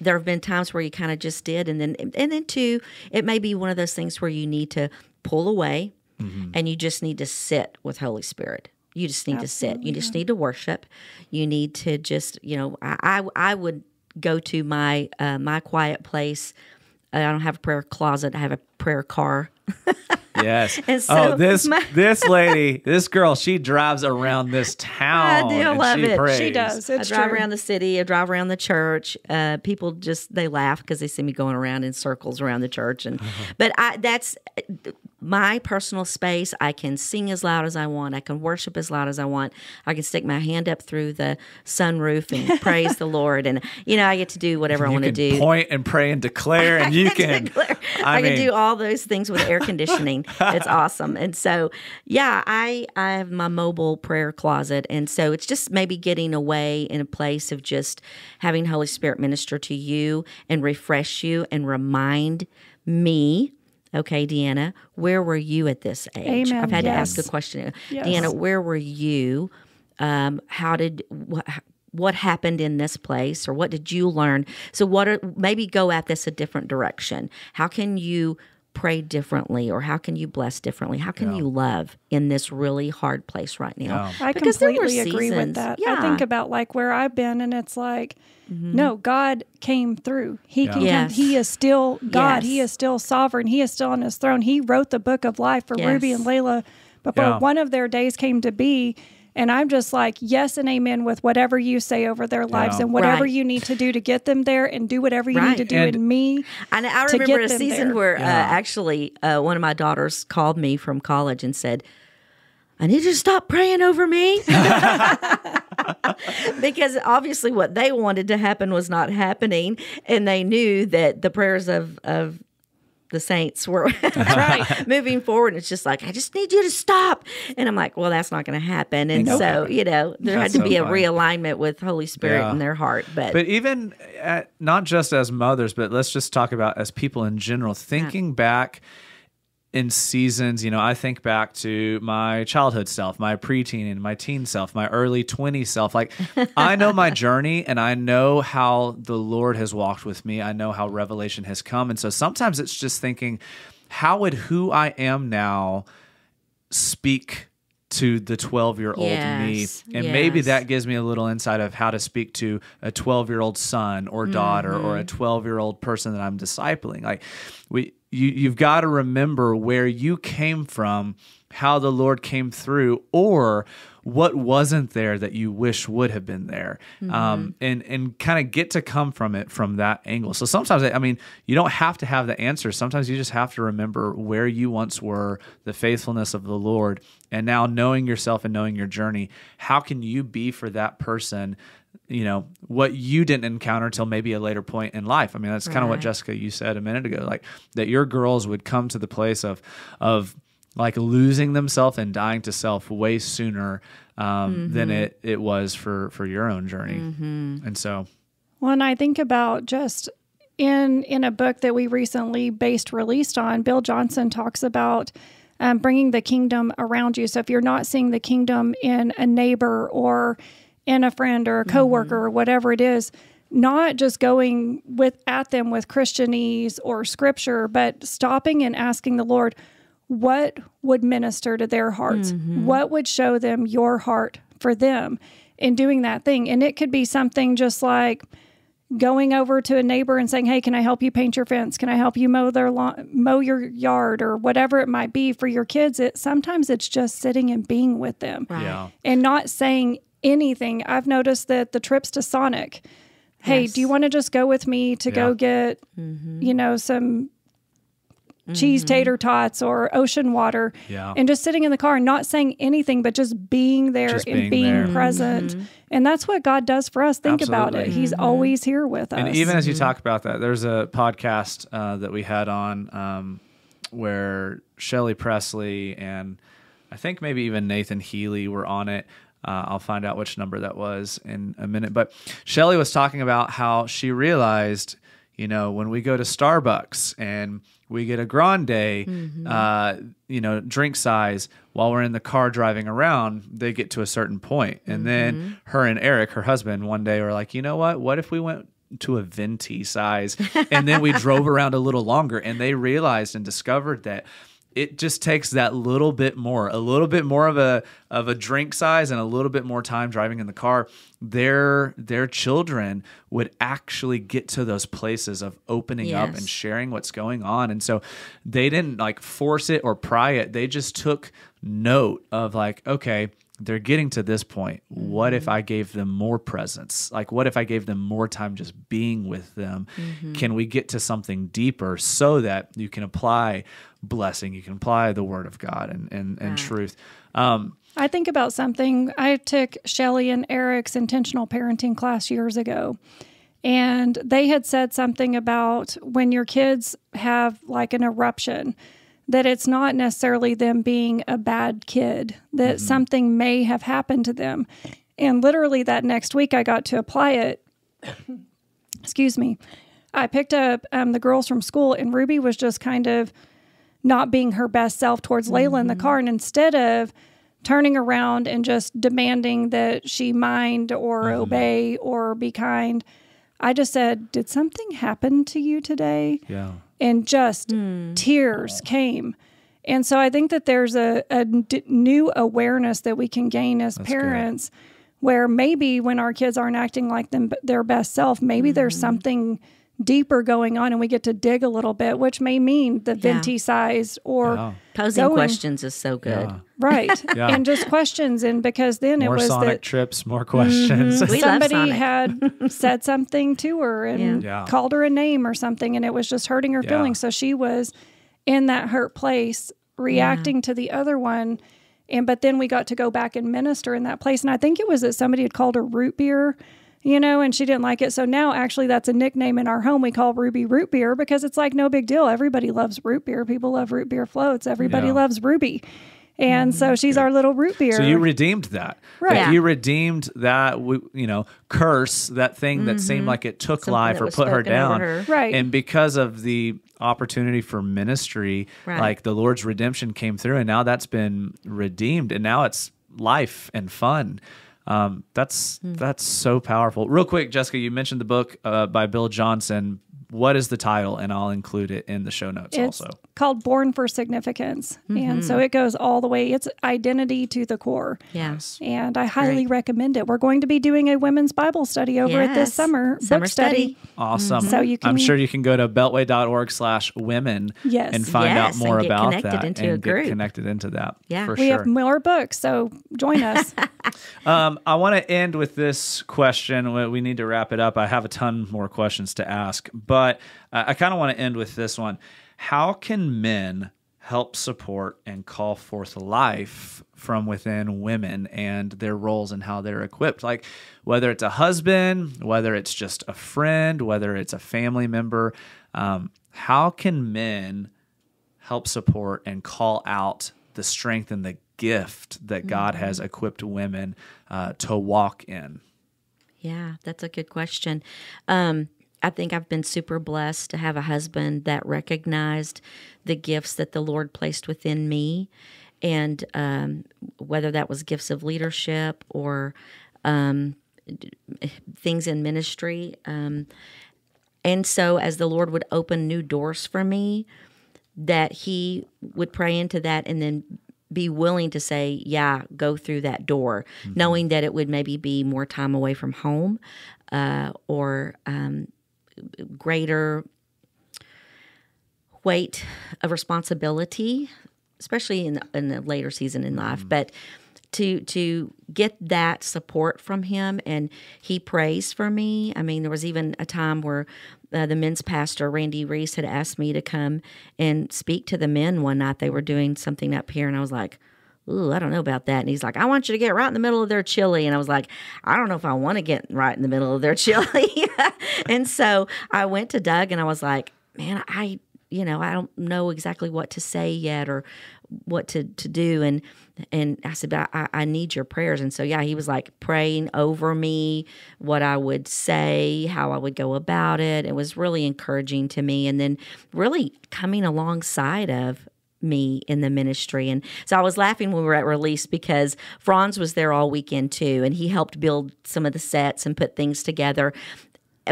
There have been times where you kind of just did, and then and then too, it may be one of those things where you need to pull away, Mm-hmm. and you just need to sit with Holy Spirit. You just need to sit. You just need to worship. You need to just, you know, I I, I would go to my uh, my quiet place. I don't have a prayer closet. I have a prayer car. Yes. So oh, this my- this lady, this girl, she drives around this town. I do love she it. Prays. She does. It's I drive true. around the city. I drive around the church. Uh, people just they laugh because they see me going around in circles around the church. And but I that's my personal space. I can sing as loud as I want. I can worship as loud as I want. I can stick my hand up through the sunroof and praise the Lord. And you know I get to do whatever I want to do. point and pray and declare, and you can. Declare. I I, can do all those things with air conditioning. it's awesome. And so, yeah, I I have my mobile prayer closet, and so it's just maybe getting away in a place of just having Holy Spirit minister to you and refresh you and remind me. Okay, DeAnna, where were you at this age? Amen. I've had to ask a question. Yes. DeAnna, where were you? Um, how did what, what happened in this place, or what did you learn? So, what are maybe go at this a different direction? How can you pray differently, or how can you bless differently? How can you love in this really hard place right now? Yeah. I Because there were completely agree with that. yeah. I think about like where I've been, and it's like, mm-hmm. no, God came through. He can. Yes. Come, he is still God. He is still sovereign. He is still on His throne. He wrote the book of life for Ruby and Layla before Yeah. one of their days came to be. And I'm just like, yes and amen with whatever you say over their lives Yeah. and whatever Right. you need to do to get them there and do whatever you Right. need to do And- in me. And I to remember get a season there. where uh, actually uh, one of my daughters called me from college and said, I need you to stop praying over me. because obviously what they wanted to happen was not happening. And they knew that the prayers of, of the saints were right moving forward. It's just like, I just need you to stop. And I'm like, well, that's not going to happen. And Nope. so, you know, there That's had to so be a funny. realignment with Holy Spirit Yeah. in their heart. But, But even at, not just as mothers, but let's just talk about as people in general. Thinking back in seasons, you know, I think back to my childhood self, my preteen and my teen self, my early 20 self. Like, I know my journey and I know how the Lord has walked with me. I know how revelation has come. And so sometimes it's just thinking, how would who I am now speak to the 12 year old Yes, me? And maybe that gives me a little insight of how to speak to a 12 year old son or daughter or Mm-hmm. a 12 year old person that I'm discipling. Like we you you've got to remember where you came from, how the Lord came through or what wasn't there that you wish would have been there. Mm-hmm. Um and and kind of get to come from it from that angle. So sometimes I mean, you don't have to have the answer. Sometimes you just have to remember where you once were, the faithfulness of the Lord, and now knowing yourself and knowing your journey, how can you be for that person you know what you didn't encounter until maybe a later point in life. I mean that's kind of what jessica you said a minute ago like that your girls would come to the place of of like losing themselves and dying to self way sooner um, than it it was for for your own journey. And so when I think about just in in a book that we recently based released on, Bill Johnson talks about um, bringing the kingdom around you. So if you're not seeing the kingdom in a neighbor or in a friend or a coworker mm-hmm. or whatever it is, not just going with at them with Christianese or scripture, but stopping and asking the Lord, what would minister to their hearts? Mm-hmm. What would show them your heart for them in doing that thing? And it could be something just like going over to a neighbor and saying, "Hey, can I help you paint your fence? Can I help you mow their lawn, mow your yard or whatever it might be for your kids?" It sometimes it's just sitting and being with them yeah and not saying anything. I've noticed that the trips to Sonic, hey, Yes. do you want to just go with me to Yeah. go get, mm-hmm. you know, some cheese mm-hmm. tater tots or ocean water? Yeah. And just sitting in the car and not saying anything, but just being there Just and being being, there. present. Mm-hmm. And that's what God does for us. Think about it. Absolutely. He's always here with us. And even as you talk about that, there's a podcast uh, that we had on um, where Shelley Presley and I think maybe even Nathan Healy were on it. Uh, I'll find out which number that was in a minute. But Shelley was talking about how she realized, you know, when we go to Starbucks and we get a grande, uh, you know, drink size while we're in the car driving around, they get to a certain point. And then her and Eric, her husband, one day were like, you know what? What if we went to a venti size and then we drove around a little longer and they realized and discovered that it just takes that little bit more, a little bit more of a of a drink size and a little bit more time driving in the car. Their their children would actually get to those places of opening up and sharing what's going on. And so they didn't like force it or pry it. They just took note of like, okay, they're getting to this point. What if I gave them more presence? Like, what if I gave them more time just being with them? Can we get to something deeper so that you can apply blessing, you can apply the word of God and, and, and truth? Um, I think about something. I took Shelly and Eric's intentional parenting class years ago, and they had said something about when your kids have like an eruption, that it's not necessarily them being a bad kid, that mm-hmm. something may have happened to them. And literally that next week, I got to apply it. Excuse me. I picked up um, the girls from school, and Ruby was just kind of not being her best self towards Layla in the mm-hmm. car. And instead of turning around and just demanding that she mind or mm-hmm. obey or be kind, I just said, Did something happen to you today? yeah. And just hmm. tears oh. came. And so I think that there's a, a d- new awareness that we can gain as good. parents where maybe when our kids aren't acting like them their best self, maybe there's hmm. something deeper going on and we get to dig a little bit, which may mean the venti size or Yeah. Posing Going- questions is so good. Yeah. right. Yeah. And just questions. And because then More it was Sonic that trips, more questions. Mm-hmm. We love somebody had said something to her and Yeah. Yeah. called her a name or something and it was just hurting her Yeah. feelings so she was in that hurt place reacting to the other one and but then we got to go back and minister in that place and i think it was that somebody had called her root beer you know and she didn't like it so now actually that's a nickname in our home we call ruby root beer because it's like no big deal everybody loves root beer people love root beer floats everybody Yeah. loves ruby and so mm-hmm. she's our little root beer So you redeemed that. Right. Like, Yeah. You redeemed that, you know, curse, that thing that seemed mm-hmm. like it took Something life or put her down. her. Right. And because of the opportunity for ministry, Right. like the Lord's redemption came through and now that's been redeemed and now it's life and fun. Um, that's Hmm. that's so powerful. Real quick, Jessica, you mentioned the book uh, by Bill Johnson. What is the title? And I'll include it in the show notes It's also. called Born for Significance. And Mm-hmm. so it goes all the way, it's identity to the core. Yes, And I highly Great. recommend it. We're going to be doing a women's Bible study over at this summer, Summer book study. Awesome. So you can. I'm sure you can go to beltway.org slash women Yes. and find Yes, out more and get about connected that into a and get group. connected into that. Yeah. For We sure. have more books, so join us. Um, I want to end with this question. We- need to wrap it up. I have a ton more questions to ask, but uh, I kind of want to end with this one. How can men help support and call forth life from within women and their roles and how they're equipped? Like whether it's a husband, whether it's just a friend, whether it's a family member, um, how can men help support and call out the strength and the gift that God has equipped women uh, to walk in. Yeah, that's a good question. Um, I think I've been super blessed to have a husband that recognized the gifts that the Lord placed within me, and um, whether that was gifts of leadership or um, things in ministry. Um, and so, as the Lord would open new doors for me, that He would pray into that and then be willing to say, Yeah, go through that door, knowing that it would maybe be more time away from home uh, or um, greater weight of responsibility, especially in, in the later season in life. But to to get that support from him, and he prays for me. I mean, there was even a time where uh, the men's pastor Randy Reese had asked me to come and speak to the men one night. They were doing something up here, and I was like. Ooh, I don't know about that. And he's like, I want you to get right in the middle of their chili. And I was like, I don't know if I want to get right in the middle of their chili. and so I went to Doug and I was like, man, I you know, I don't know exactly what to say yet or what to, to do. And, and I said, I, I need your prayers. And so, yeah, he was like praying over me, what I would say, how I would go about it. It was really encouraging to me. And then really coming alongside of me in the ministry. And so I was laughing when we were at release because Franz was there all weekend too, and he helped build some of the sets and put things together.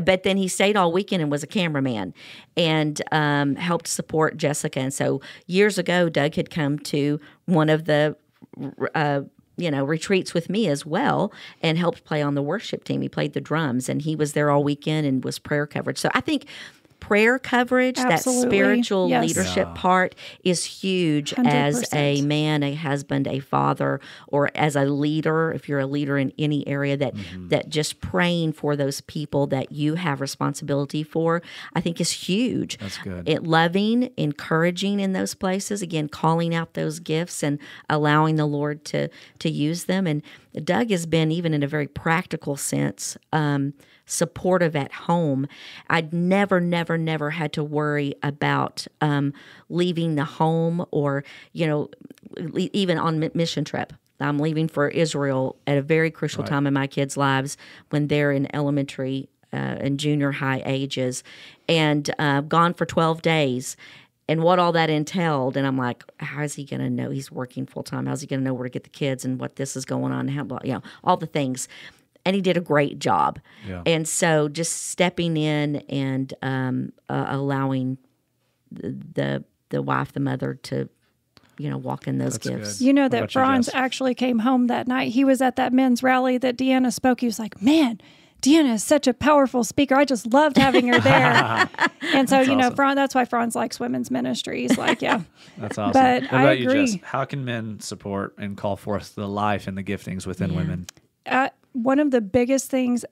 But then he stayed all weekend and was a cameraman and um, helped support Jessica. And so years ago, Doug had come to one of the uh, you know retreats with me as well and helped play on the worship team he played the drums and he was there all weekend and was prayer coverage so i think prayer coverage, Absolutely. that spiritual Yes. leadership Yeah. part is huge as a man, a husband, a father, or as a leader. If you're a leader in any area, that Mm-hmm. that just praying for those people that you have responsibility for, I think is huge. That's good. It loving, encouraging in those places. Again, calling out those gifts and allowing the Lord to to use them. And Doug has been even in a very practical sense. Um, supportive at home. I'd never, never, never had to worry about um, leaving the home or, you know, le- even on mission trip. I'm leaving for Israel at a very crucial time in my kids' lives when they're in elementary uh, and junior high ages, and uh, gone for 12 days. And what all that entailed, and I'm like, how is he going to know he's working full time? How's he going to know where to get the kids and what this is going on? How, you know, all the things and he did a great job. Yeah. And so just stepping in and um, uh, allowing the, the the wife, the mother, to you know walk in those That's gifts. good. You know What that about you, Franz actually came home that night. He was at that men's rally that DeAnna spoke. He was like, "Man, DeAnna is such a powerful speaker. I just loved having her there." and so, you know, awesome. Franz, that's why Franz likes women's ministries. Like, "Yeah, That's awesome. But what I about you. Jess? How can men support and call forth the life and the giftings within Yeah. women? uh, one of the biggest things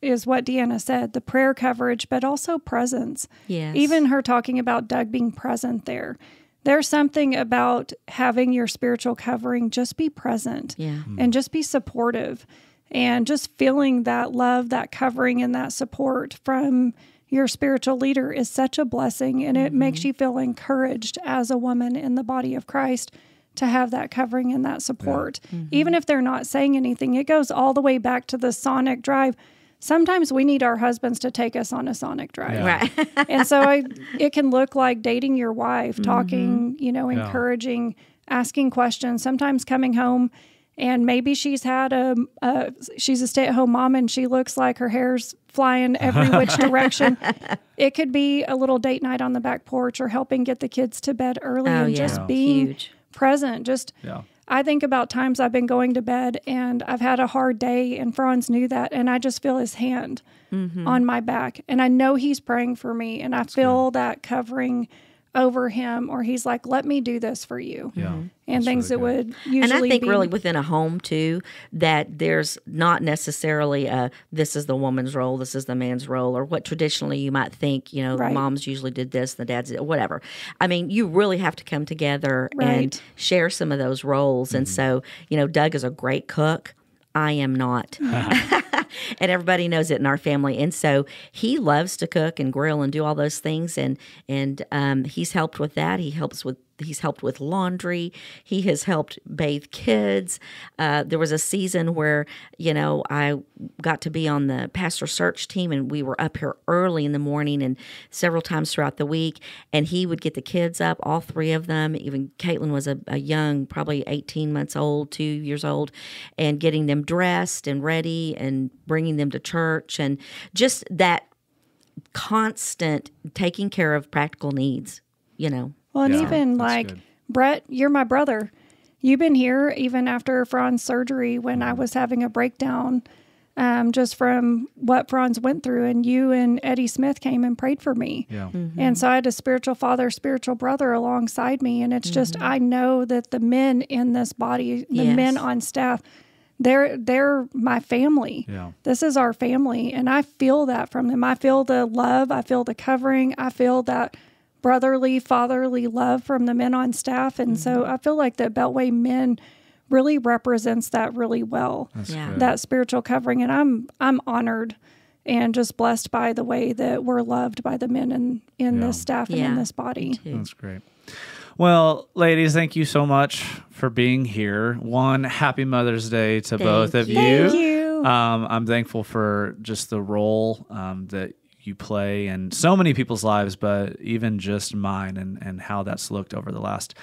is what DeAnna said: the prayer coverage, but also presence. Yes. Even her talking about Doug being present there. There's something about having your spiritual covering just be present Yeah. Mm-hmm. and just be supportive and just feeling that love, that covering, and that support from your spiritual leader is such a blessing. And it mm-hmm. makes you feel encouraged as a woman in the body of Christ to have that covering and that support. Mm-hmm. Even if they're not saying anything, it goes all the way back to the sonic drive. Sometimes we need our husbands to take us on a sonic drive Yeah. Right. and so I, it can look like dating your wife, talking, mm-hmm. you know, Yeah. encouraging, asking questions. Sometimes coming home, and maybe she's had a, a she's a stay at home mom, and she looks like her hair's flying every which direction. It could be a little date night on the back porch, or helping get the kids to bed early, Oh and yeah. just being Huge. Present. Just Yeah. I think about times I've been going to bed and I've had a hard day, and Franz knew that, and I just feel his hand mm-hmm. on my back, and I know he's praying for me, and I feel that covering over him, or he's like, "Let me do this for you," Yeah. Mm-hmm. and That's things really that good. would usually and I think be really within a home too, that there's not necessarily a this is the woman's role, this is the man's role, or what traditionally you might think. You know, Right. moms usually did this, the dads did whatever. I mean, you really have to come together and share some of those roles. And mm-hmm. so, you know, Doug is a great cook. I am not. and everybody knows it in our family. And so he loves to cook and grill and do all those things. And and um, he's helped with that. He helps with he's helped with laundry. He has helped bathe kids. Uh, there was a season where you know I got to be on the pastor search team, and we were up here early in the morning and several times throughout the week. And he would get the kids up, all three of them. Even Caitlin was a, a young, probably eighteen months old, two years old, and getting them dressed and ready and bringing them to church, and just that constant taking care of practical needs. You know. Well, and Yeah, even like good. Brett, you're my brother. You've been here even after Fran's surgery when I mm-hmm. was having a breakdown, um, just from what Franz went through, and you and Eddie Smith came and prayed for me. Yeah. Mm-hmm. And so I had a spiritual father, spiritual brother alongside me. And it's just, mm-hmm. I know that the men in this body, the Yes. men on staff, they're they're my family. Yeah. This is our family. And I feel that from them. I feel the love, I feel the covering, I feel that brotherly, fatherly love from the men on staff. And so I feel like the Beltway men really represents that really well Yeah. that spiritual covering and i'm i'm honored and just blessed by the way that we're loved by the men in, in this staff and Yeah. in this body. That's great. Well, ladies, thank you so much for being here. One, happy Mother's Day to both of you. Thank you. Um, I'm thankful for just the role um, that you play in so many people's lives, but even just mine and, and how that's looked over the last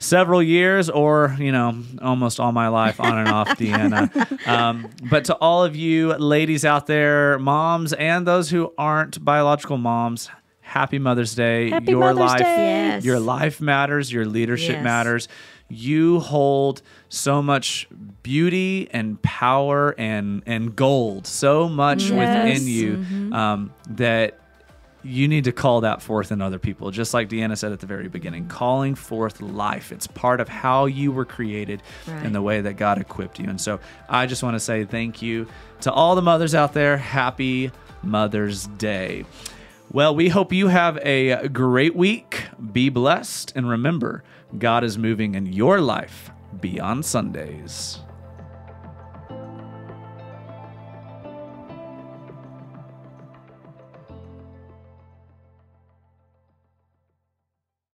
several years or, you know, almost all my life on and off DeAnna. Um, but to all of you ladies out there, moms, and those who aren't biological moms, happy Mother's Day. Happy Your Mother's life, Day. Yes. your life matters, your leadership Yes. matters. You hold so much beauty and power and and gold, so much Yes. within you um, that you need to call that forth in other people. Just like DeAnna said at the very beginning, calling forth life. It's part of how you were created Right. and the way that God equipped you. And so I just want to say thank you to all the mothers out there. Happy Mother's Day. Well, we hope you have a great week. Be blessed. And remember, God is moving in your life beyond Sundays.